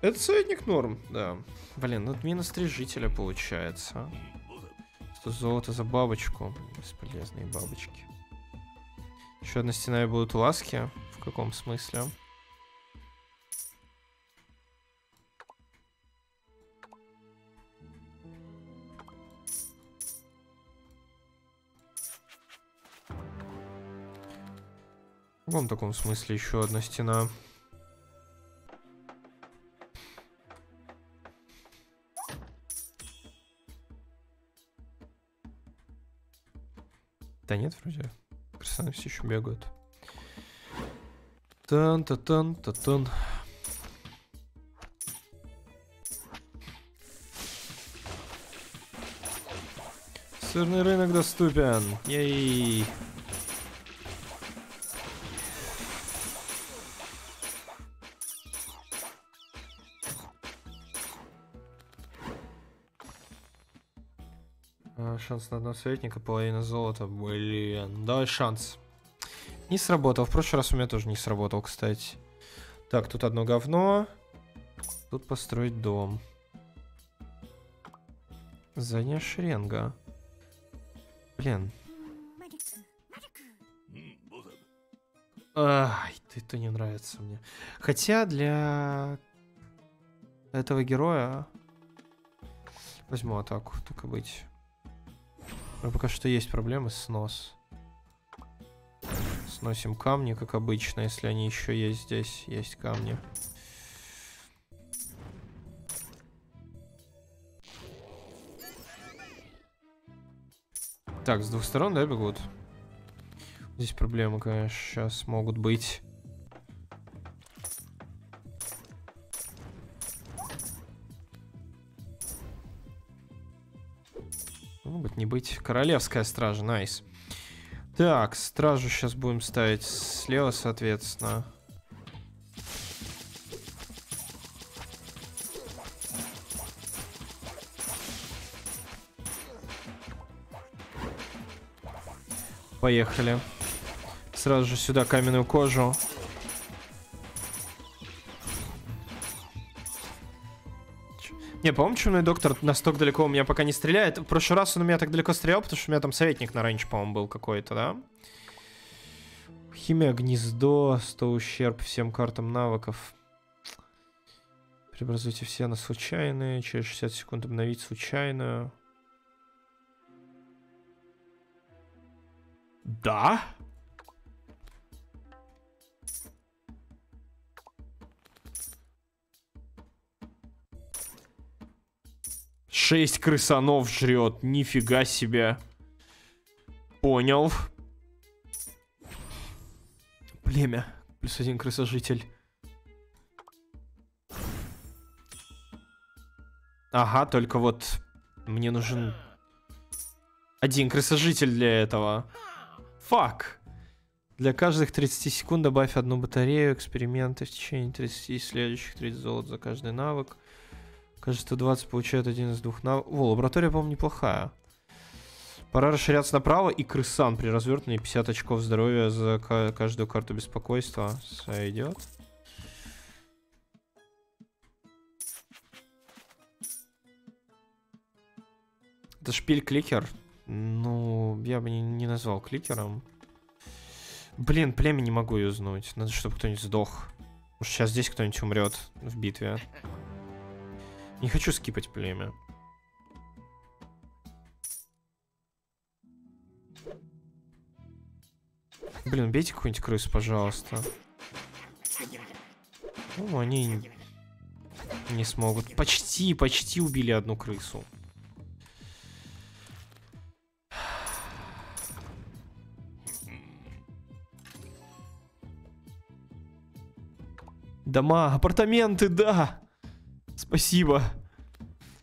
Это советник норм, да. Блин, ну минус 3 жителя получается. 100 золота за бабочку. Бесполезные бабочки. Еще одна стена и будут ласки. В каком смысле? В каком таком смысле еще одна стена? Да нет, вроде. Красаны все еще бегают. Тан-та-тан-та-тан. Сырный рынок доступен. Ей. Шанс на одного советника, половина золота. Блин, давай шанс. Не сработал. В прошлый раз у меня тоже не сработал, кстати. Так, тут одно говно. Тут построить дом. Задняя шеренга. Блин. Ай, это не нравится мне. Хотя для этого героя возьму атаку, так и быть. Но пока что есть проблемы с снос. Сносим камни, как обычно, если они еще есть здесь. Есть камни. Так, с двух сторон, да, бегут? Здесь проблемы, конечно, сейчас могут быть. Быть не быть. Королевская стража, найс. Так, стражу сейчас будем ставить слева, соответственно. Поехали. Сразу же сюда каменную кожу. Не, по-моему, Чумной Доктор настолько далеко у меня пока не стреляет. В прошлый раз он у меня так далеко стрелял, потому что у меня там советник на рейндж, по-моему, был какой-то, да? Химия, гнездо, 100 ущерб всем картам навыков. Преобразуйте все на случайные. Через 60 секунд обновить случайную. Да? Шесть крысанов жрет. Нифига себе. Понял. Племя. Плюс один крысожитель. Ага, только вот мне нужен один крысожитель для этого. Фак. Для каждых 30 секунд добавь одну батарею, эксперименты в течение 30 следующих 30 золот за каждый навык. Кажется, 20 получает один из двух навыков. О, лаборатория, по-моему, неплохая. Пора расширяться направо, и крысан при развертывании 50 очков здоровья за каждую карту беспокойства. Сойдет. Это шпиль-кликер. Ну, я бы не, не назвал кликером. Блин, племя не могу юзнуть. Надо, чтобы кто-нибудь сдох. Может, сейчас здесь кто-нибудь умрет в битве. Не хочу скипать племя. Блин, бейте какую-нибудь крысу, пожалуйста. Ну, они не смогут. Почти, почти убили одну крысу. Дома, апартаменты, да. Спасибо.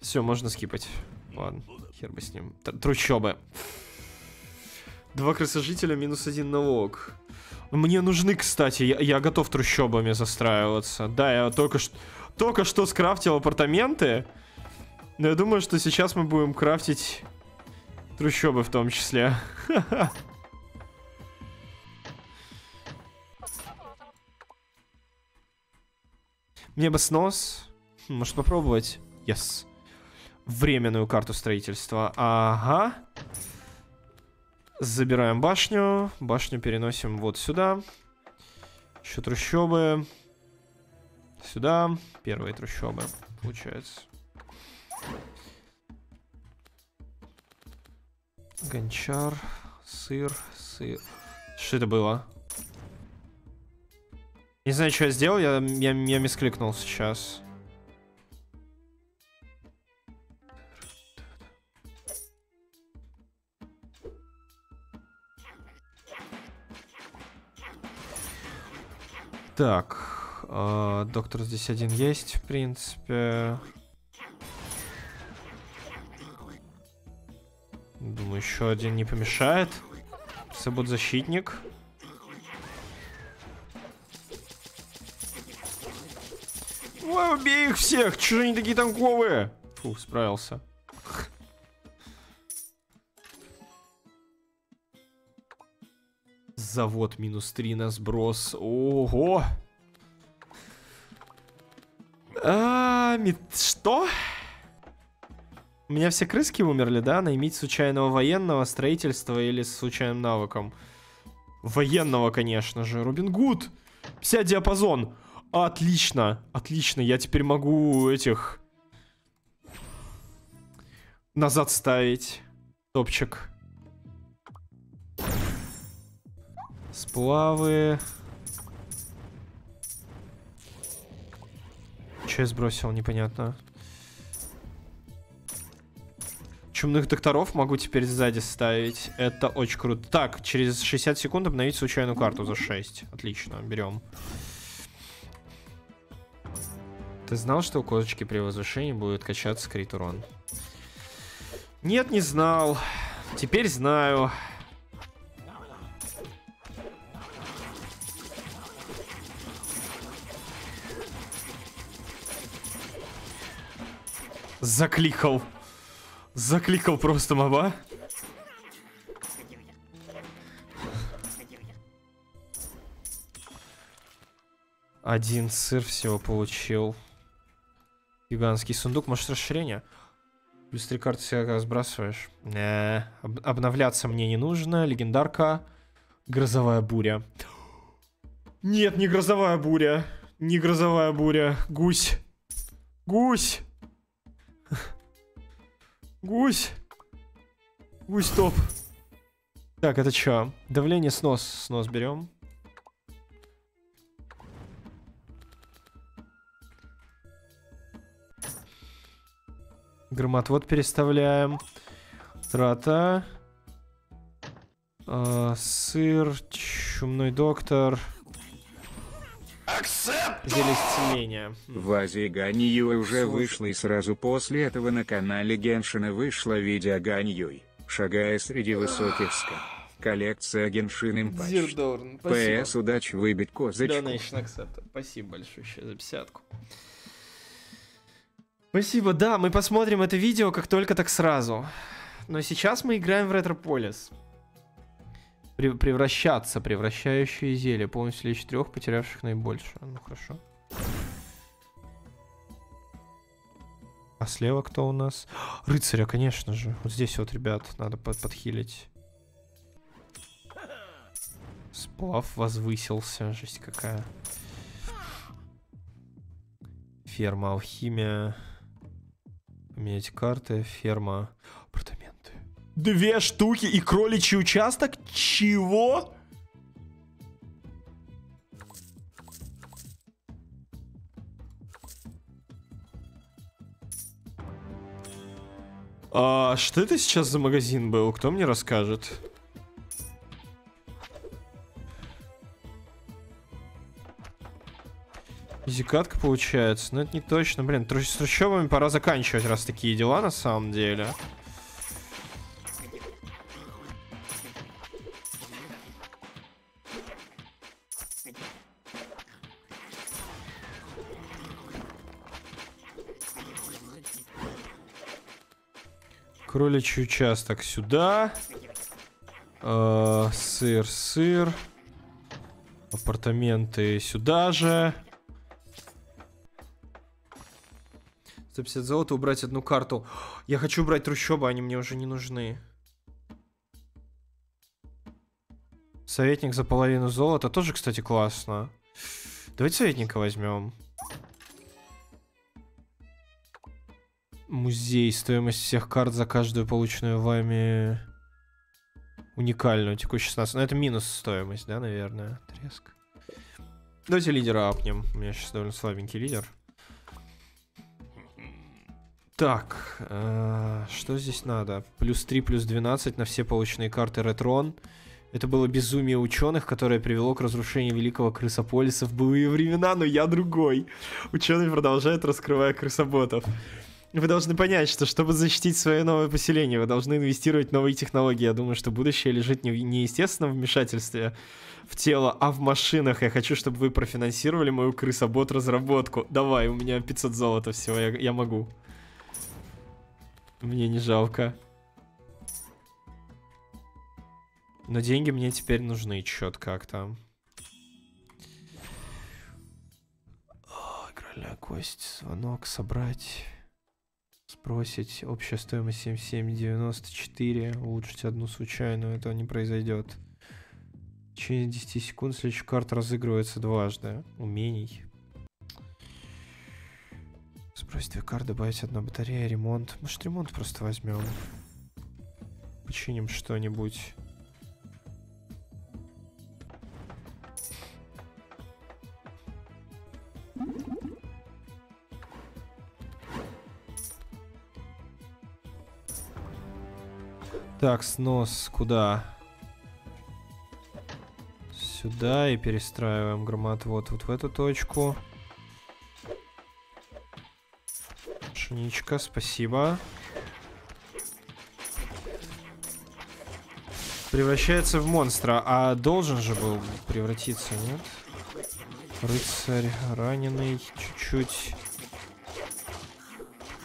Все, можно скипать. Ладно, хер бы с ним. Т трущобы. Два крысожителя, минус один налог. Мне нужны, кстати, я, я готов трущобами застраиваться. Да, я только что, только что скрафтил апартаменты. Но я думаю, что сейчас мы будем крафтить трущобы в том числе. Мне бы снос. Может попробовать? Yes. Временную карту строительства. Ага. Забираем башню. Башню переносим вот сюда. Еще трущобы. Сюда. Первые трущобы, получается. Гончар. Сыр. Сыр. Что это было? Не знаю, что я сделал, я, я, я мискликнул сейчас. Так, э, доктор здесь один есть, в принципе. Думаю, еще один не помешает. Если защитник. Ой, убей их всех! Чего они такие танковые? Фу, справился. Завод минус 3 на сброс. Ого! А, мит... Что? У меня все крыски умерли, да? Наймить случайного военного, строительства или с случайным навыком. Военного, конечно же. Робин Гуд. 50 диапазон. Отлично, отлично. Я теперь могу этих... Назад ставить. Топчик. Сплавы. Че я сбросил, непонятно. Чумных докторов могу теперь сзади ставить. Это очень круто. Так, через 60 секунд обновить случайную карту за 6. Отлично, берем. Ты знал, что у козочки при возвышении будет качаться крит урон? Нет, не знал. Теперь знаю. Закликал. Закликал просто моба. Один сыр всего получил. Гигантский сундук. Может, расширение? Плюс три карты всегда сбрасываешь. Не, об обновляться мне не нужно. Легендарка. Грозовая буря. Нет, не грозовая буря. Не грозовая буря. Гусь. Гусь! Гусь! Гусь топ. Так, это что? Давление снос. Снос берем. Громотвод переставляем. Трата. Э, сыр, чумной доктор. Зелье исцеления. В Азии Ганьюй уже вышло и сразу после этого на канале Геншина вышло видео Ганьюй, шагая среди высоких скал. Коллекция Геншин Импач. Зирдорн, ПС, удачи выбить козырь. Donation accepted. Спасибо большое еще за пятьдесятку. Спасибо, да, мы посмотрим это видео как только так сразу. Но сейчас мы играем в Ретрополис. Пре- превращаться, превращающие зелье. Полностью лечит трех, потерявших наибольшее. Ну хорошо. А слева кто у нас? Рыцаря, конечно же. Вот здесь вот, ребят, надо под подхилить. Сплав возвысился. Жесть какая. Ферма, алхимия. Поменять карты, ферма. Две штуки и кроличий участок? Чего? А что это сейчас за магазин был? Кто мне расскажет? Зикатка получается, но это не точно. Блин, с трущобами пора заканчивать, раз такие дела на самом деле. Кроличий участок сюда. Э, сыр, сыр. Апартаменты сюда же. 150 золота, убрать одну карту. Я хочу убрать трущобы, они мне уже не нужны. Советник за половину золота. Тоже, кстати, классно. Давайте советника возьмем. Музей. Стоимость всех карт за каждую полученную вами уникальную. Текущий 16. Но это минус стоимость, да, наверное? Треск. Давайте лидера апнем. У меня сейчас довольно слабенький лидер. Так, э, что здесь надо? Плюс 3, плюс 12 на все полученные карты Ретрон. Это было безумие ученых, которое привело к разрушению великого крысополиса в былые времена, но я другой. Ученые продолжают, раскрывая крысоботов. Вы должны понять, что чтобы защитить свое новое поселение, вы должны инвестировать в новые технологии. Я думаю, что будущее лежит не в неестественном вмешательстве в тело, а в машинах. Я хочу, чтобы вы профинансировали мою крысобот разработку. Давай, у меня 500 золота всего, я, я могу. Мне не жалко. Но деньги мне теперь нужны чет как-то. О, Игральная кость, звонок, собрать. Спросить. Общая стоимость 7794. Улучшить одну случайную. Это не произойдет. В течение 10 секунд следующая карта разыгрывается дважды. Умений. Сбросить две карты, добавить одна батарея, ремонт. Может, ремонт просто возьмем. Починим что-нибудь. Так, снос куда? Сюда и перестраиваем громотвод вот в эту точку. Шиничка, спасибо. Превращается в монстра, а должен же был превратиться, нет? Рыцарь раненый, чуть-чуть.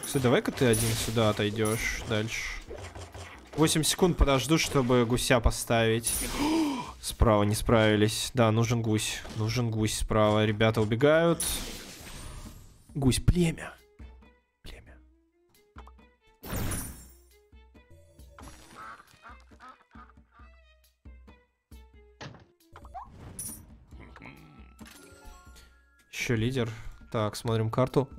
Кстати, давай-ка ты один сюда отойдешь дальше. 8 секунд подожду, чтобы гуся поставить. Справа не справились. Да, нужен гусь. Нужен гусь справа. Ребята убегают. Гусь, племя. Племя. Еще лидер. Так, смотрим карту.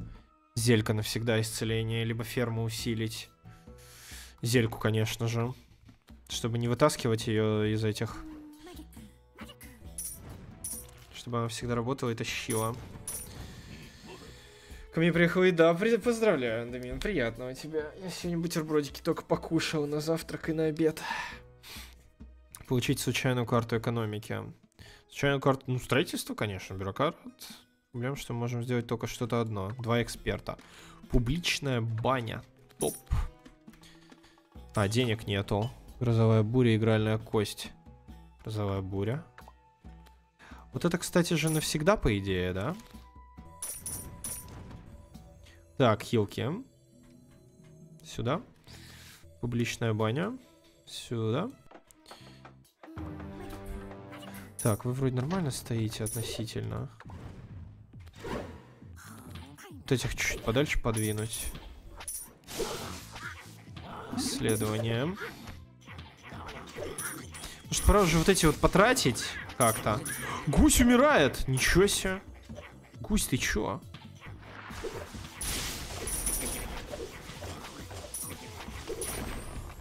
Зелька навсегда исцеление, либо ферму усилить. Зельку, конечно же. Чтобы не вытаскивать ее из этих. Чтобы она всегда работала и тащила. Ко мне приехала еда. При- Поздравляю, Дамин. Приятного тебе. Я сегодня бутербродики только покушал на завтрак и на обед. Получить случайную карту экономики. Случайную карту, ну, строительство, конечно, бюрократ. Проблема, что мы можем сделать только что-то одно. Два эксперта. Публичная баня. Топ. А, денег нету. Грозовая буря, игральная кость. Грозовая буря. Вот это, кстати же, навсегда, по идее, да? Так, хилки. Сюда. Публичная баня. Сюда. Так, вы вроде нормально стоите относительно. Вот этих чуть подальше подвинуть. Исследование. Может, пора уже вот эти вот потратить как-то. Гусь умирает! Ничего себе. Гусь, ты чё?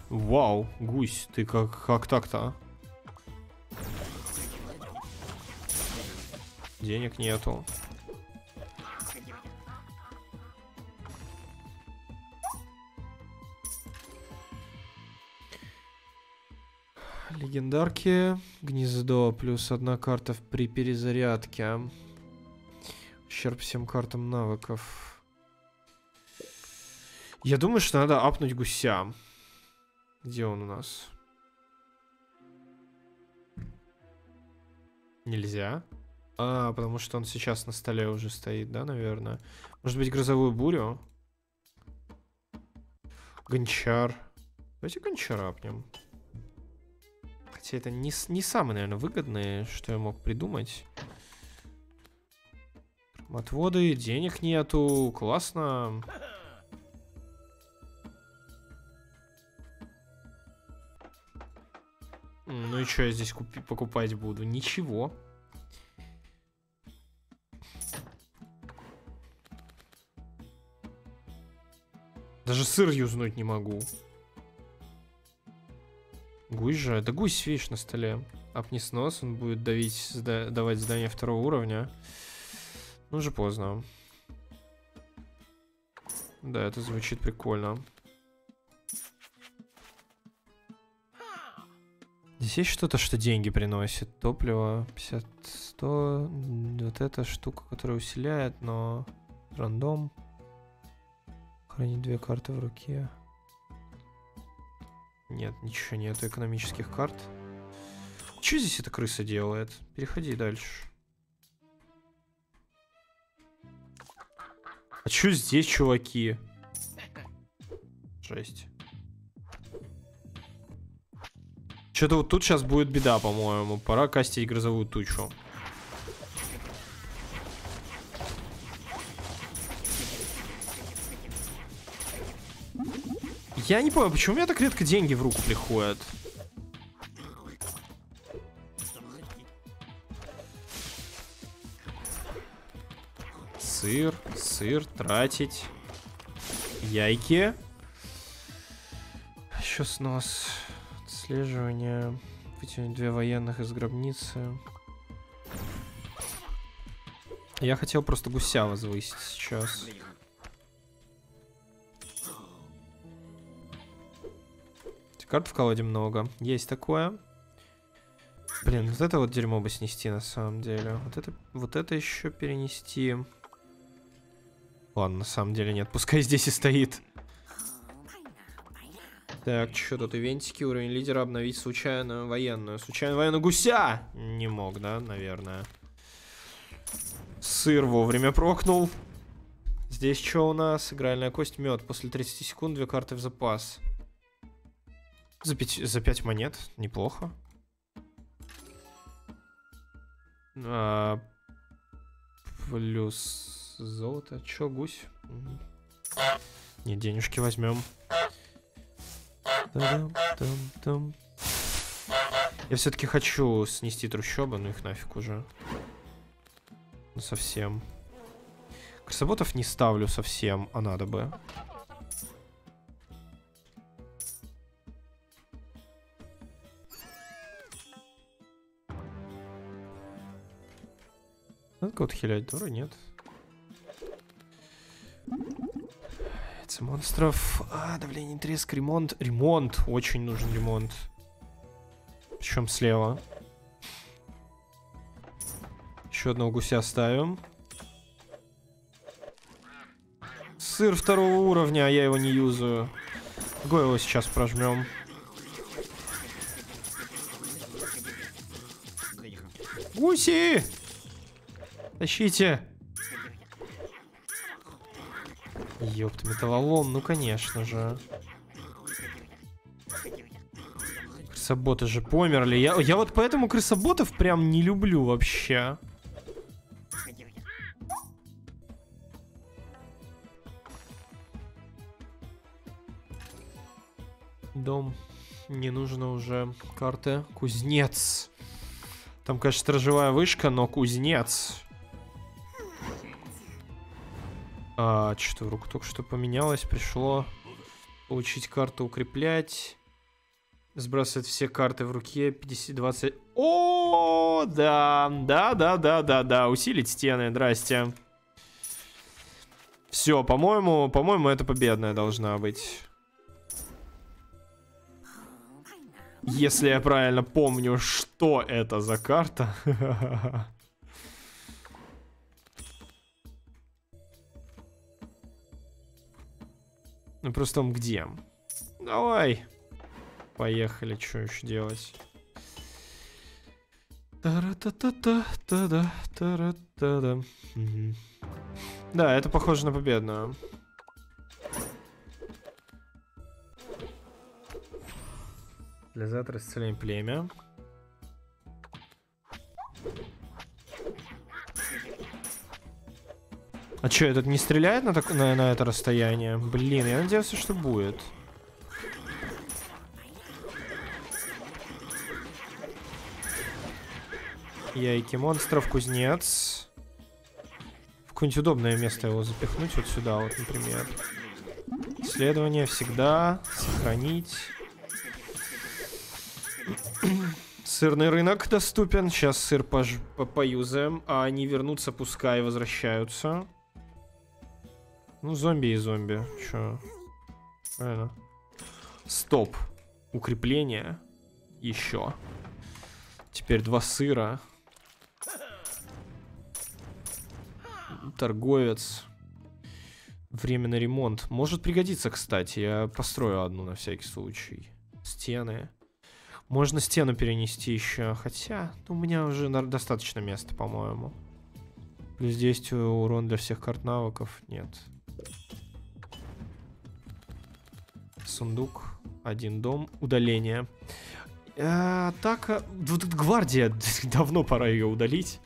Вау, гусь, ты как, как так-то, а? Денег нету. Легендарки. Гнездо. Плюс одна карта при перезарядке. Ущерб всем картам навыков. Я думаю, что надо апнуть гуся. Где он у нас? Нельзя. А, потому что он сейчас на столе уже стоит, да, наверное? Может быть, грозовую бурю? Гончар. Давайте гончара апнем. Хотя это не, не самое, наверное, выгодное, что я мог придумать. Отводы, денег нету, классно. Ну и что я здесь купи- покупать буду? Ничего. Даже сыр юзнуть не могу. Гусь же. Да гусь, видишь, на столе. Апни снос, он будет давить, сда- давать здание второго уровня. Ну, уже поздно. Да, это звучит прикольно. Здесь есть что-то, что деньги приносит? Топливо 50, 100. м, Вот эта штука, которая усиляет, но рандом. Хранить две карты в руке. Нет, ничего нету экономических карт. Что здесь эта крыса делает? Переходи дальше. А что здесь, чуваки? Жесть. Что-то вот тут сейчас будет беда, по-моему. Пора кастить грозовую тучу. Я не понял, почему у меня так редко деньги в руку приходят? Сыр, сыр, тратить. Яйки. Еще снос. Отслеживание. Вытянуть две военных из гробницы. Я хотел просто гуся возвысить сейчас. Карт в колоде много. Есть такое. Блин, вот это вот дерьмо бы снести на самом деле. Вот это, вот это еще перенести. Ладно, на самом деле нет. Пускай здесь и стоит. Так, что тут? Ивентики, уровень лидера, обновить случайную военную. Случайную военную гуся! Не мог, да, наверное. Сыр вовремя прокнул. Здесь что у нас? Игральная кость, мед. После 30 секунд две карты в запас. За 5, за 5 монет. Неплохо. А, плюс золото. Чё, гусь? Не, денежки возьмем. Я все-таки хочу снести трущобы, но их нафиг уже. Ну совсем. Крысоботов не ставлю совсем, а надо бы. Надо кого-то хилять, дура, нет. Это монстров. А, давление, треск, ремонт. Ремонт. Очень нужен ремонт. Причем слева. Еще одного гуся ставим. Сыр второго уровня, а я его не юзаю. Го его сейчас прожмем. Гуси! Тащите! Ёпта, металлолом, ну конечно же. Крысоботы же померли. Я, я вот поэтому крысоботов прям не люблю вообще. Дом. Не нужно уже карты. Кузнец. Там, конечно, сторожевая вышка, но кузнец. А, что вдруг только что поменялось, пришло. Получить карту укреплять. Сбрасывать все карты в руке. 50-20. О, да, да, да, да, да, да. Усилить стены, здрасте. Все, по-моему, по-моему, это победная должна быть. Если я правильно помню, что это за карта. Ну просто он где? Давай. Поехали, что еще делать? Тара-та-та-та-та-да, Да, это похоже на победную. Для завтра исцеление племя. А что, этот не стреляет на, так, на, на это расстояние? Блин, я надеялся, что будет. Яйки монстров, кузнец. В какое-нибудь удобное место его запихнуть, вот сюда вот, например. Исследование всегда. Сохранить. Сырный рынок доступен. Сейчас сыр пож по поюзаем. А они вернутся, пускай возвращаются. Ну, зомби и зомби. Чё? Правильно. Стоп. Укрепление. Еще. Теперь два сыра. Торговец. Временный ремонт. Может пригодиться, кстати. Я построю одну на всякий случай. Стены. Можно стену перенести еще. Хотя, ну, у меня уже достаточно места, по-моему. Плюс 10 урон для всех карт навыков. Нет. Сундук. Один дом. Удаление. Э, атака. Гвардия. Давно пора ее удалить.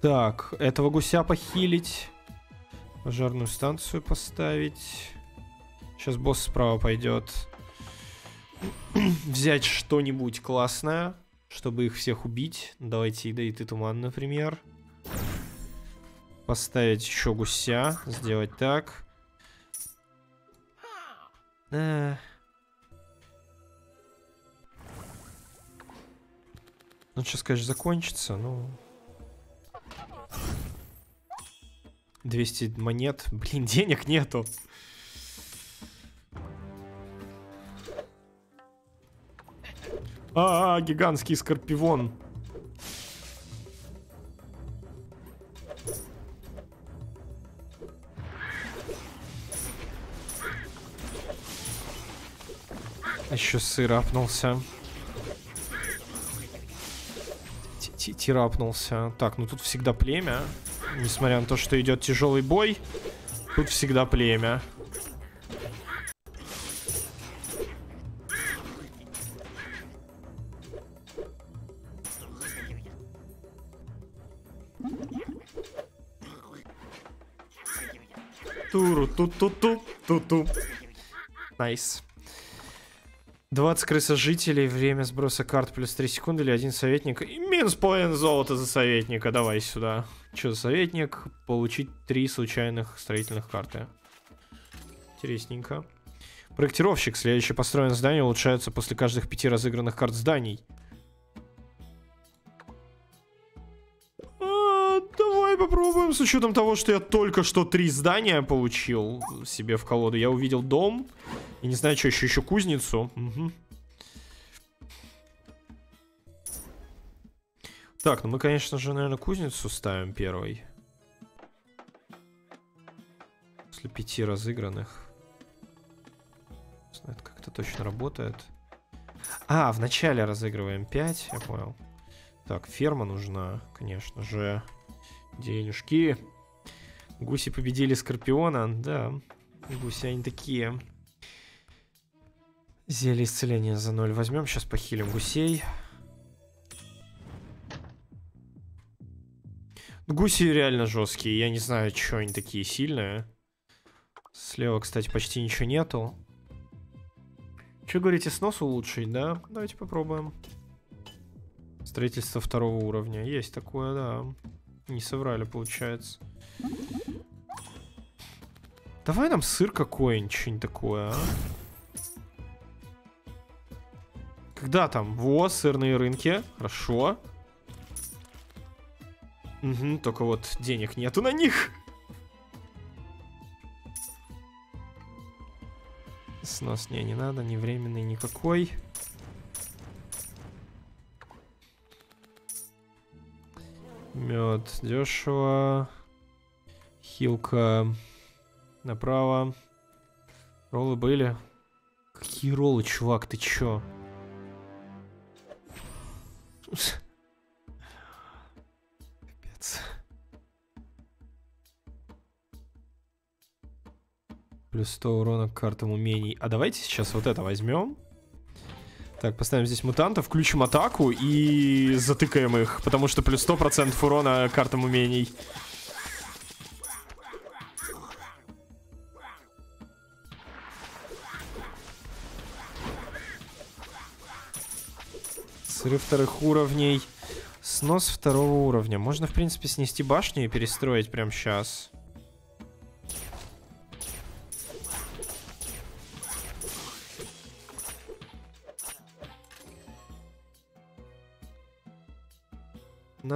Так, этого гуся похилить. Пожарную станцию поставить. Сейчас босс справа пойдет. Взять что-нибудь классное, чтобы их всех убить. Давайте ядовитый туман, например. Поставить еще гуся. Сделать так. Э. Ну, сейчас, конечно, закончится, ну... 200 монет. Блин, денег нету. А, -а, -а гигантский скорпион. Еще сыр апнулся. Тирапнулся. Так, ну тут всегда племя. Несмотря на то, что идет тяжелый бой, тут всегда племя. Туру ту ту ту ту ту Nice. 20 крысожителей, время сброса карт плюс 3 секунды или один советник. И минус половина золота за советника. Давай сюда. Что за советник? Получить 3 случайных строительных карты. Интересненько. Проектировщик. Следующее построенное здание улучшается после каждых пяти разыгранных карт зданий. Попробуем. С учетом того, что я только что три здания получил себе в колоду. Я увидел дом. И не знаю, что еще, еще кузницу. Угу. Так, ну мы, конечно же, наверное, кузницу ставим первой. После пяти разыгранных. Это как-то точно работает. А, в начале разыгрываем 5, я понял. Так, ферма нужна, конечно же. Денежки. Гуси победили Скорпиона, да. Гуси они такие. Зелье исцеления за ноль возьмем. Сейчас похилим гусей. Ну, гуси реально жесткие. Я не знаю, что они такие сильные. Слева, кстати, почти ничего нету. Что говорите, снос улучшить, да? Давайте попробуем. Строительство второго уровня. Есть такое, да. Не соврали, получается. Давай нам сыр какой-нибудь, что-нибудь такое, а? Когда там? Во, сырные рынки. Хорошо. Угу, только вот денег нету на них. Снос не, не надо, не временный никакой. Мед дешево. Хилка направо. Роллы были. Какие роллы, чувак, ты чё? Капец. Плюс 100 урона к картам умений. А давайте сейчас вот это возьмем. Так, поставим здесь мутанта, включим атаку и затыкаем их, потому что плюс 100% урона картам умений. Срыв вторых уровней. Снос второго уровня. Можно, в принципе, снести башню и перестроить прямо сейчас.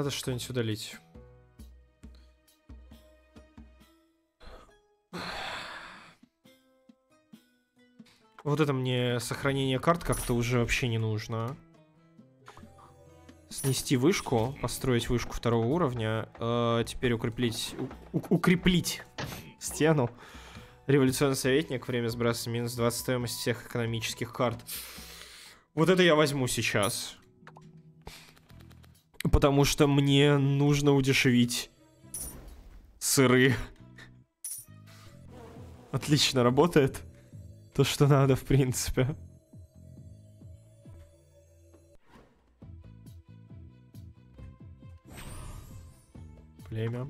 Надо что-нибудь удалить. Вот это мне сохранение карт как-то уже вообще не нужно снести вышку, построить вышку второго уровня, э, теперь укреплить, у, укреплить стену. Революционный советник, время сброса минус 20 стоимость всех экономических карт. Вот это я возьму сейчас. Потому что мне нужно удешевить сыры. Отлично работает. То, что надо, в принципе. Племя.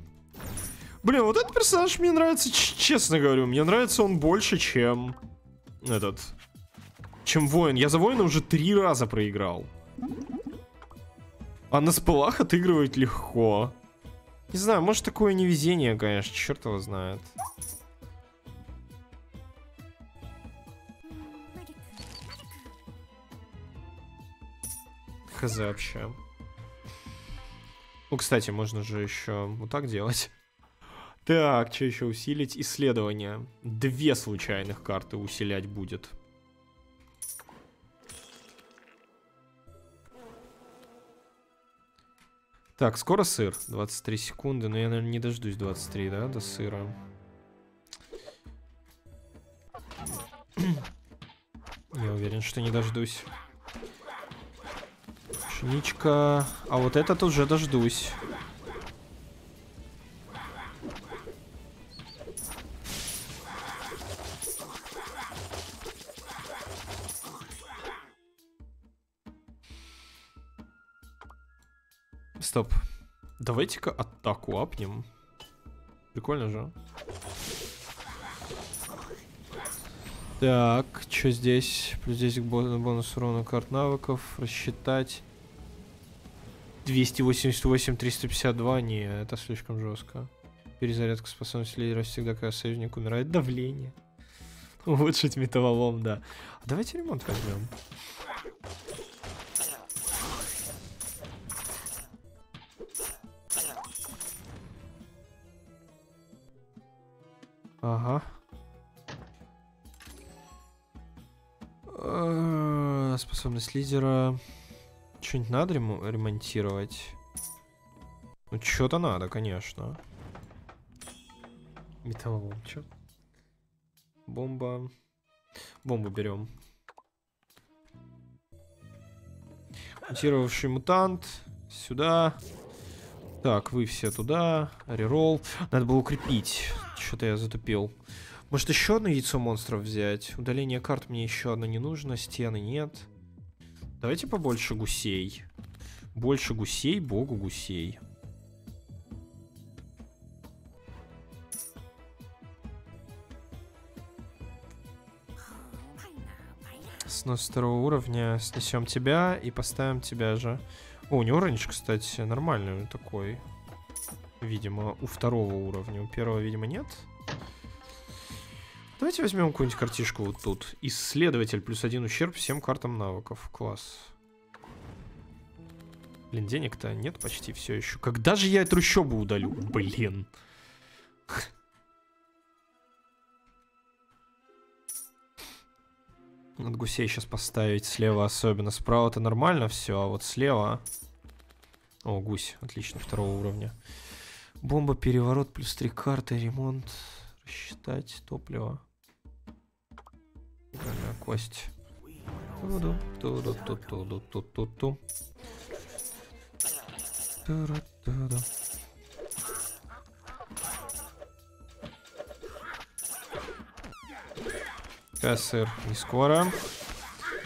Блин, вот этот персонаж мне нравится, честно говорю. Мне нравится он больше, чем этот... Чем воин. Я за воина уже три раза проиграл. А на спылах отыгрывать легко. Не знаю, может такое невезение, конечно, черт его знает. Хз вообще. Ну, кстати, можно же еще вот так делать. Так, что еще усилить? Исследование. Две случайных карты усилять будет. Так, скоро сыр. 23 секунды. Но я, наверное, не дождусь 23, да, до сыра. я уверен, что не дождусь. Пшеничка. А вот этот уже дождусь. Стоп. Давайте-ка атаку апнем. Прикольно же. Так, что здесь? Плюс 10 к бо- бонус урона карт навыков. Рассчитать. 288, 352. Не, это слишком жестко. Перезарядка способности лидера всегда, когда союзник умирает. Давление. Улучшить металлолом, да. А давайте ремонт возьмем. Ага. Э, Способность лидера. Что-нибудь надо ремо- ремонтировать? Ну, что-то надо, конечно. Металлолом, чё? Бомба. Бомбу берем. Мутировавший мутант. Сюда. Так, вы все туда. Реролл. Надо было укрепить. Что-то я затупил. Может еще одно яйцо монстров взять? Удаление карт мне еще одно не нужно. Стены нет. Давайте побольше гусей. Больше гусей, богу гусей. Снос второго уровня. Снесем тебя и поставим тебя же. О, у него раньше, кстати, нормальный такой. Видимо, у второго уровня. У первого, видимо, нет. Давайте возьмем какую-нибудь картишку вот тут. Исследователь плюс один ущерб всем картам навыков. Класс. Блин, денег-то нет почти все еще. Когда же я эту трущобу удалю? Блин. Надо гусей сейчас поставить слева особенно. Справа-то нормально все, а вот слева... О, гусь, отлично, второго уровня. Бомба, переворот, плюс три карты, ремонт. Рассчитать, топливо. Игральная кость. Туду, туду, ту, туду, ту, ту, ту. Тара-тара. КСР не скоро.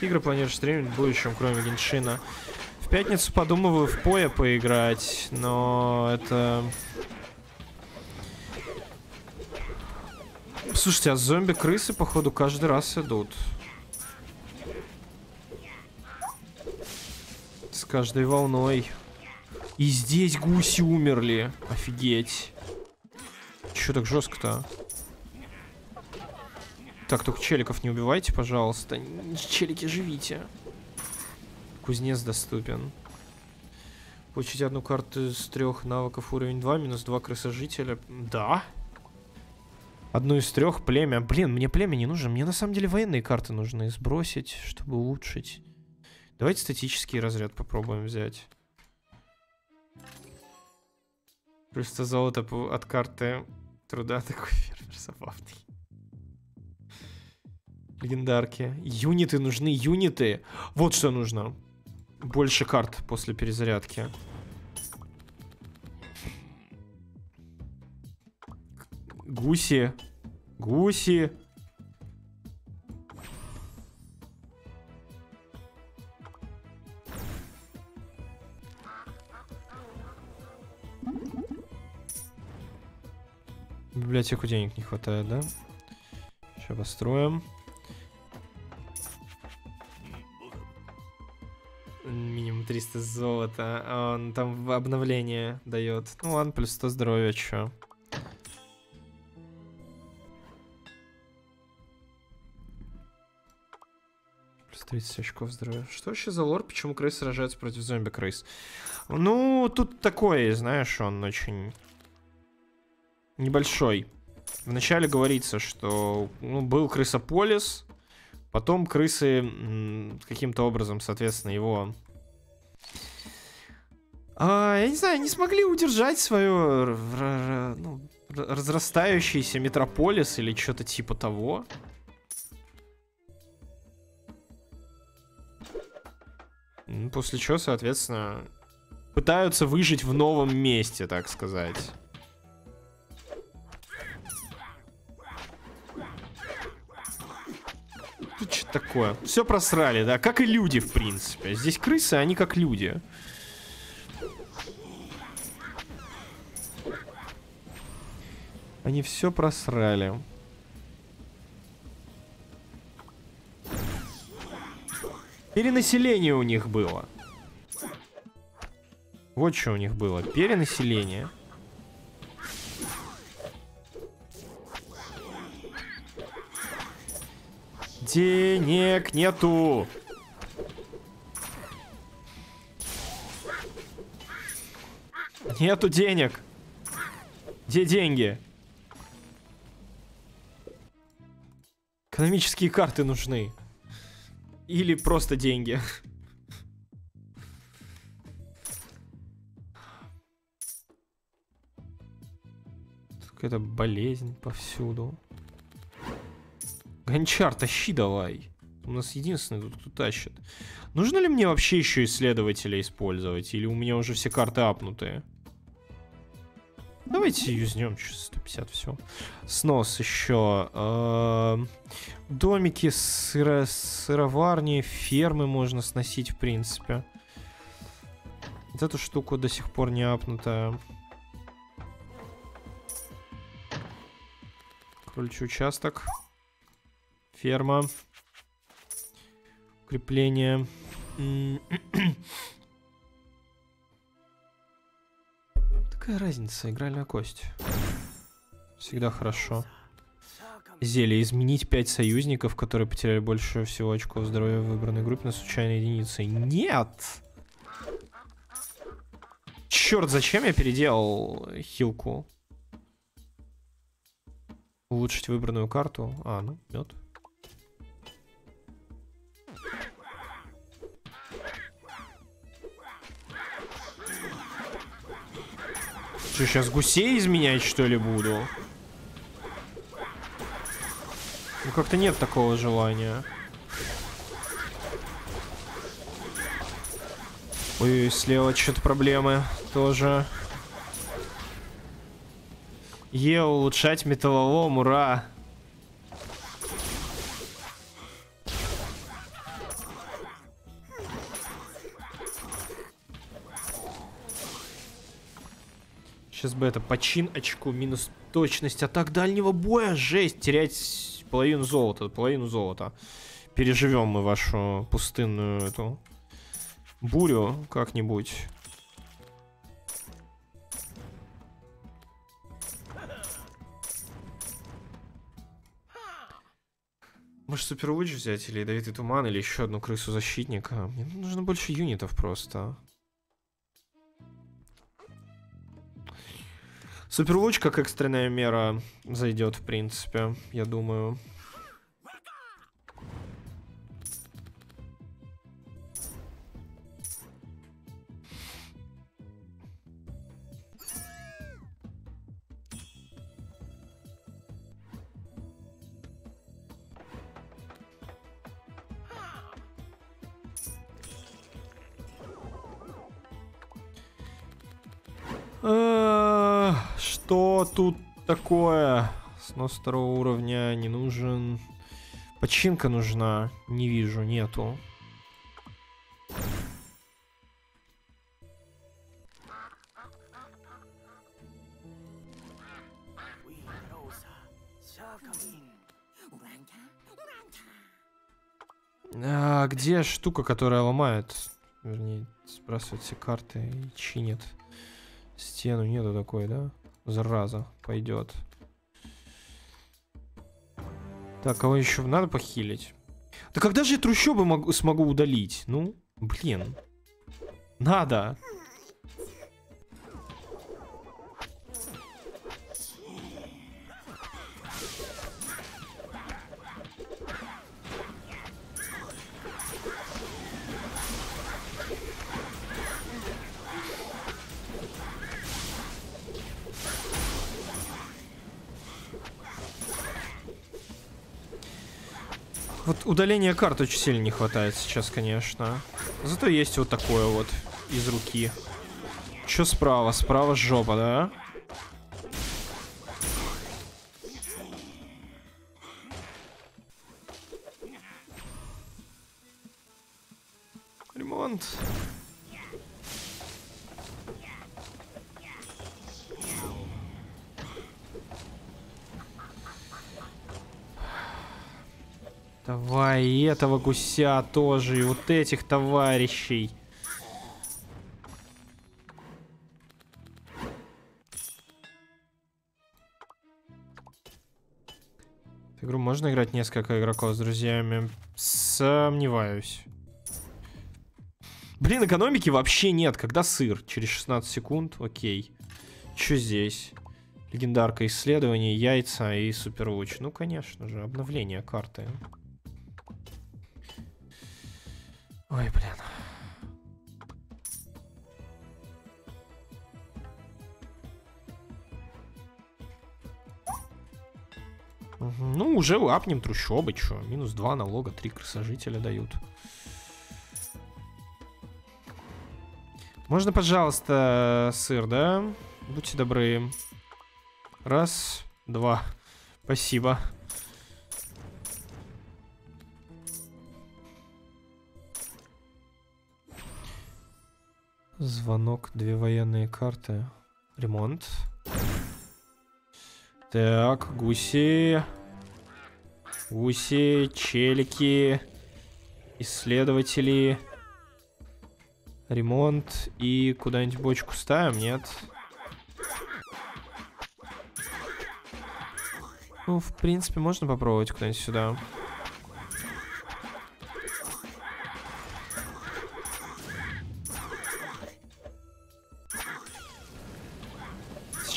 Игры планируешь стримить в будущем, кроме Геншина. Пятницу подумываю в Поя поиграть, но это... Слушайте, а зомби-крысы, походу, каждый раз идут. С каждой волной. И здесь гуси умерли. Офигеть. Чё так жестко-то? Так, только челиков не убивайте, пожалуйста. Челики, живите. Кузнец доступен. Получить одну карту из трех навыков уровень 2, минус 2 крысожителя. Да? Одну из трех племя. Блин, мне племя не нужно. Мне на самом деле военные карты нужны сбросить, чтобы улучшить. Давайте статический разряд попробуем взять. Просто золото от карты труда такой фермер забавный. Легендарки. Юниты нужны, юниты. Вот что нужно. Больше карт после перезарядки. Гуси. Гуси. Библиотеку денег не хватает, да? Сейчас построим. Минимум 300 золота. А Он там в обновление дает. Ну ладно, плюс 100 здоровья, чё. Плюс 30 очков здоровья. Что вообще за лор? Почему крысы сражаются против зомби-крыс? Ну, тут такое, знаешь, он очень небольшой. Вначале говорится, что ну, был крысополис, потом крысы каким-то образом, соответственно, его... А, я не знаю, не смогли удержать свое ну, разрастающийся метрополис или что-то типа того. После чего, соответственно, пытаются выжить в новом месте, так сказать. Что такое? Все просрали, да? Как и люди, в принципе. Здесь крысы, они как люди. Они все просрали. Перенаселение у них было. Вот что у них было. Перенаселение. Денег нету. Нету денег. Где деньги? Экономические карты нужны. Или просто деньги. Какая-то болезнь повсюду. Гончар, тащи давай. У нас единственный тут, кто тащит. Нужно ли мне вообще еще исследователя использовать? Или у меня уже все карты апнутые? Давайте юзнем 150 все. Снос еще. Эм, домики, сыро сыроварни, фермы можно сносить, в принципе. Вот эту штуку до сих пор не апнутая. Крольчий участок. Ферма. Укрепление. Какая разница, игральная кость. Всегда хорошо. Зелье. Изменить 5 союзников, которые потеряли больше всего очков здоровья в выбранной группе на случайной единице. Нет! Черт, зачем я переделал хилку? Улучшить выбранную карту. А, ну, мед. Что, сейчас гусей изменять, что ли, буду? Ну, как-то нет такого желания. Ой, слева что-то проблемы тоже. Е, улучшать металлолом, ура! Сейчас бы это почин очку, минус точность атак дальнего боя. Жесть, терять половину золота, половину золота. Переживем мы вашу пустынную эту бурю как-нибудь. Может, Суперлуч взять или Ядовитый Туман, или еще одну крысу защитника? Мне нужно больше юнитов просто. Суперлуч как экстренная мера зайдет, в принципе, я думаю. Что тут такое? Снос второго уровня не нужен. Починка нужна. Не вижу, нету. А, где штука, которая ломает? Вернее, сбрасывает все карты и чинит стену. Нету такой, да? Зараза, пойдет. Так, кого еще надо похилить? Да когда же я трущобы могу, смогу удалить? Ну, блин. Надо. Вот удаления карт очень сильно не хватает сейчас, конечно. Зато есть вот такое вот из руки. Что справа? Справа жопа, да? Ремонт. Давай и этого гуся тоже, и вот этих товарищей. В игру можно играть несколько игроков с друзьями? Сомневаюсь. Блин, экономики вообще нет. Когда сыр? Через 16 секунд? Окей. Что здесь? Легендарка исследований, яйца и суперлуч. Ну, конечно же, обновление карты. Ой, блин. Ну, уже лапнем трущобы, чё. Минус 2 налога, 3 красожителя дают. Можно, пожалуйста, сыр, да? Будьте добры. Раз, два. Спасибо. Звонок, две военные карты. Ремонт. Так, гуси. Гуси, челики. Исследователи. Ремонт. И куда-нибудь бочку ставим, нет? Ну, в принципе, можно попробовать куда-нибудь сюда.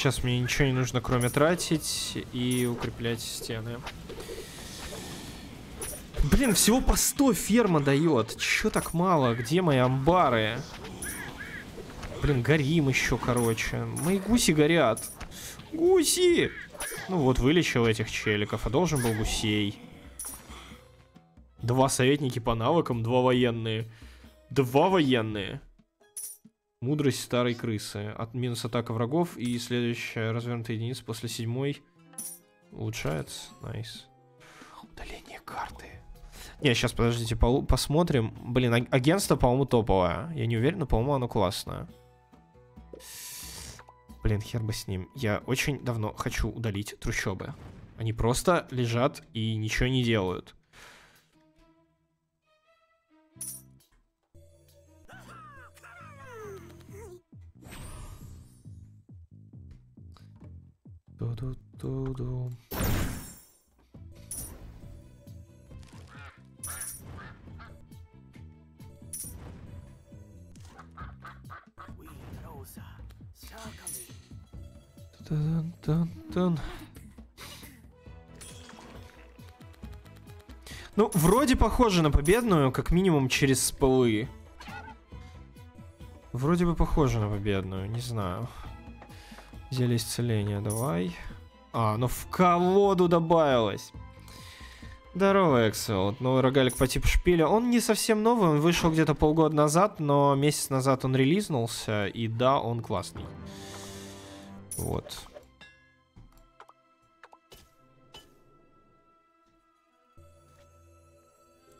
Сейчас мне ничего не нужно, кроме тратить и укреплять стены. Блин, всего по 100 ферма дает. Чё так мало? Где мои амбары? Блин, горим еще, короче. Мои гуси горят. Гуси! Ну вот, вылечил этих челиков, а должен был гусей. Два советники по навыкам, два военные. Два военные. Мудрость старой крысы. От минус атака врагов и следующая развернутая единица после седьмой улучшается. Nice. Удаление карты. Не, сейчас, подождите, по посмотрим. Блин, а агентство, по-моему, топовое. Я не уверен, но, по-моему, оно классное. Блин, хер бы с ним. Я очень давно хочу удалить трущобы. Они просто лежат и ничего не делают. Ту-ду-ту-ду. Ну, вроде похоже на победную, как минимум через спылы. Вроде бы похоже на победную, не знаю. Зелье исцеления, давай. А, ну в колоду добавилось. Здорово, Эксел. Новый рогалик по типу шпиля. Он не совсем новый, он вышел где-то полгода назад, но месяц назад он релизнулся, и да, он классный. Вот.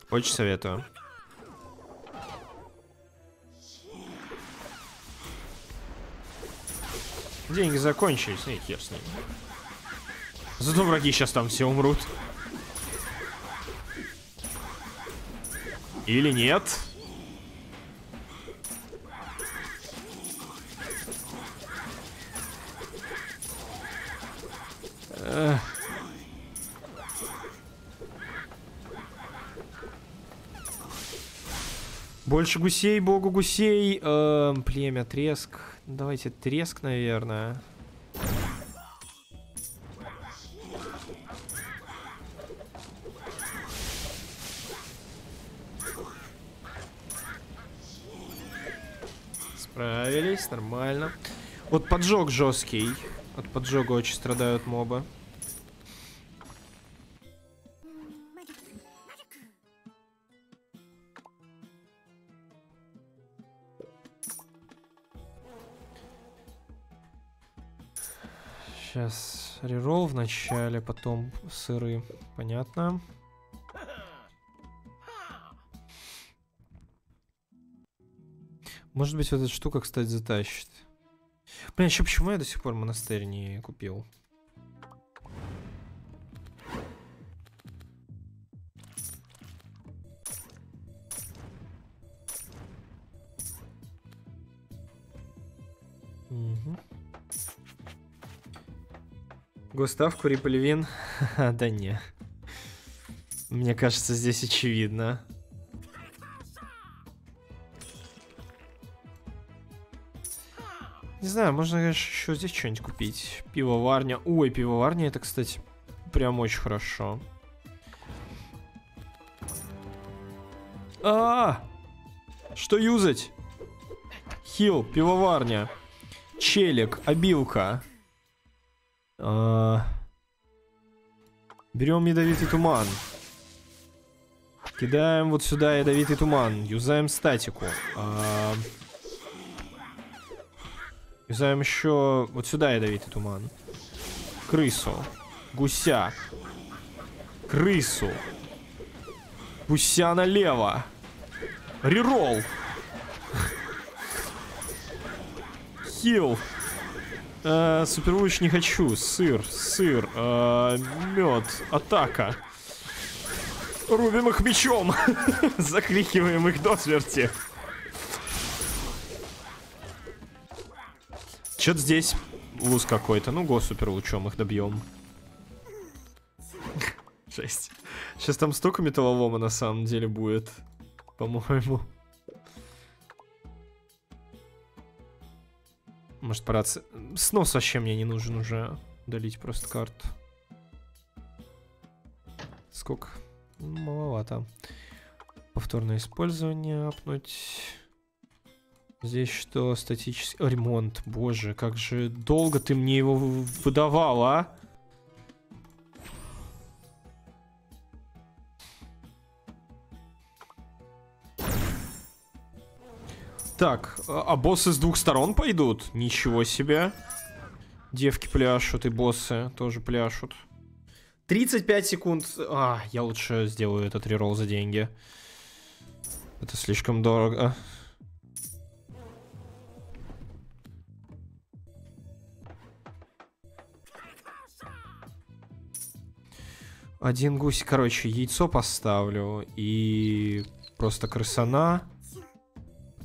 Очень советую. Деньги закончились, не хер с ними. Зато враги сейчас там все умрут. Или нет? Больше гусей, богу гусей. Э, племя треск. Давайте треск, наверное. Справились, нормально. Вот поджог жесткий. От поджога очень страдают мобы. Рерол в начале, потом сыры. Понятно. Может быть, вот эта штука, кстати, затащит. Блин, еще почему я до сих пор монастырь не купил? Густав, кури поливин. да не. Мне кажется, здесь очевидно. Не знаю, можно, конечно, еще здесь что-нибудь купить. Пивоварня. Ой, пивоварня, это, кстати, прям очень хорошо. А, -а, -а! Что юзать? Хил, пивоварня. Челик, обилка. А. Берем ядовитый туман. Кидаем вот сюда ядовитый туман. Юзаем статику. А. Юзаем еще вот сюда ядовитый туман. Крысу. Гуся. Крысу. Гуся налево. Рерол. Хил. Э, Супервуч не хочу. Сыр, сыр, э, мед, атака. Рубим их мечом. Закрикиваем их до смерти. Чё-то здесь луз какой-то. Ну, го супер лучом их добьем. Жесть. Сейчас там столько металлолома на самом деле будет. По-моему. Может, пора... Снос вообще мне не нужен уже. Удалить просто карту. Сколько? Маловато. Повторное использование апнуть. Здесь что? Статический... ремонт. Боже, как же долго ты мне его выдавал, а? Так, а, а боссы с двух сторон пойдут? Ничего себе. Девки пляшут и боссы тоже пляшут. 35 секунд. А, я лучше сделаю этот реролл за деньги. Это слишком дорого. Один гусь, короче, яйцо поставлю и просто крысана.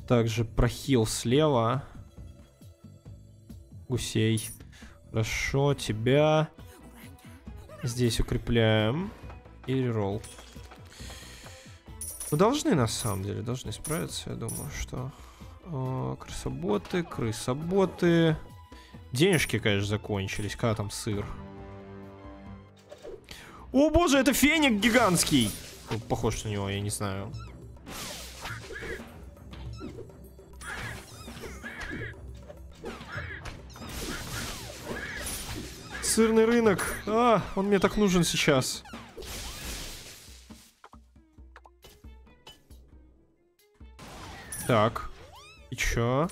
Также прохил слева. Гусей. Хорошо, тебя здесь укрепляем. И реролл. Ну, должны, на самом деле, должны справиться, я думаю, что... О, крысоботы, крысоботы. Денежки, конечно, закончились. Когда там сыр? О боже, это феник гигантский. Похож на него, я не знаю. Сырный рынок. А, он мне так нужен сейчас. Так. И чё?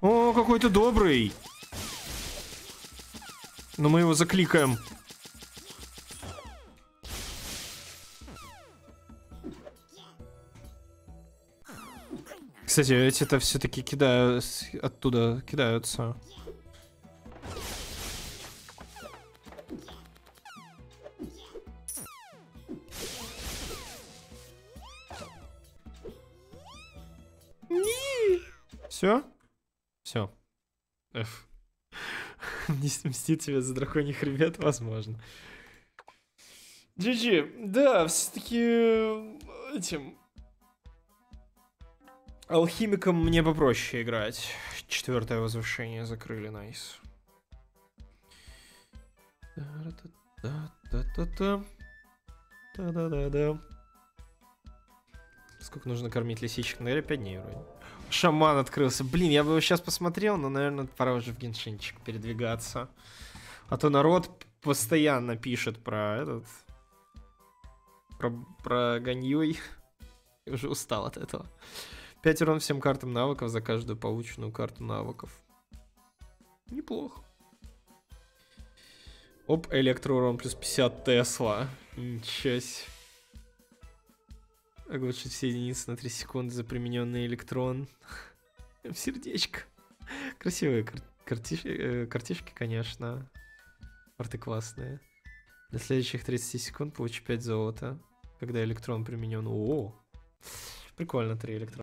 О, какой то добрый. Но мы его закликаем. Кстати, эти-то все-таки кидают оттуда кидаются. Все? Все. F. не мстит тебе за драконий хребет, возможно. GG, да, все-таки э, этим алхимиком мне попроще играть. Четвертое возвышение закрыли, найс. Сколько нужно кормить лисичек? Наверное, 5 дней вроде. Шаман открылся. Блин, я бы его сейчас посмотрел, но, наверное, пора уже в геншинчик передвигаться. А то народ постоянно пишет про этот... Про, про Ганьюй. Я уже устал от этого. 5 урон всем картам навыков за каждую полученную карту навыков. Неплохо. Оп, электроурон плюс 50 Тесла. Ничего себе. Оглушить все единицы на 3 секунды за примененный электрон. Сердечко. Красивые кар картиш э, картишки, конечно. Арты классные. Для следующих 30 секунд получу 5 золота. Когда электрон применен. О, прикольно 3 электрона.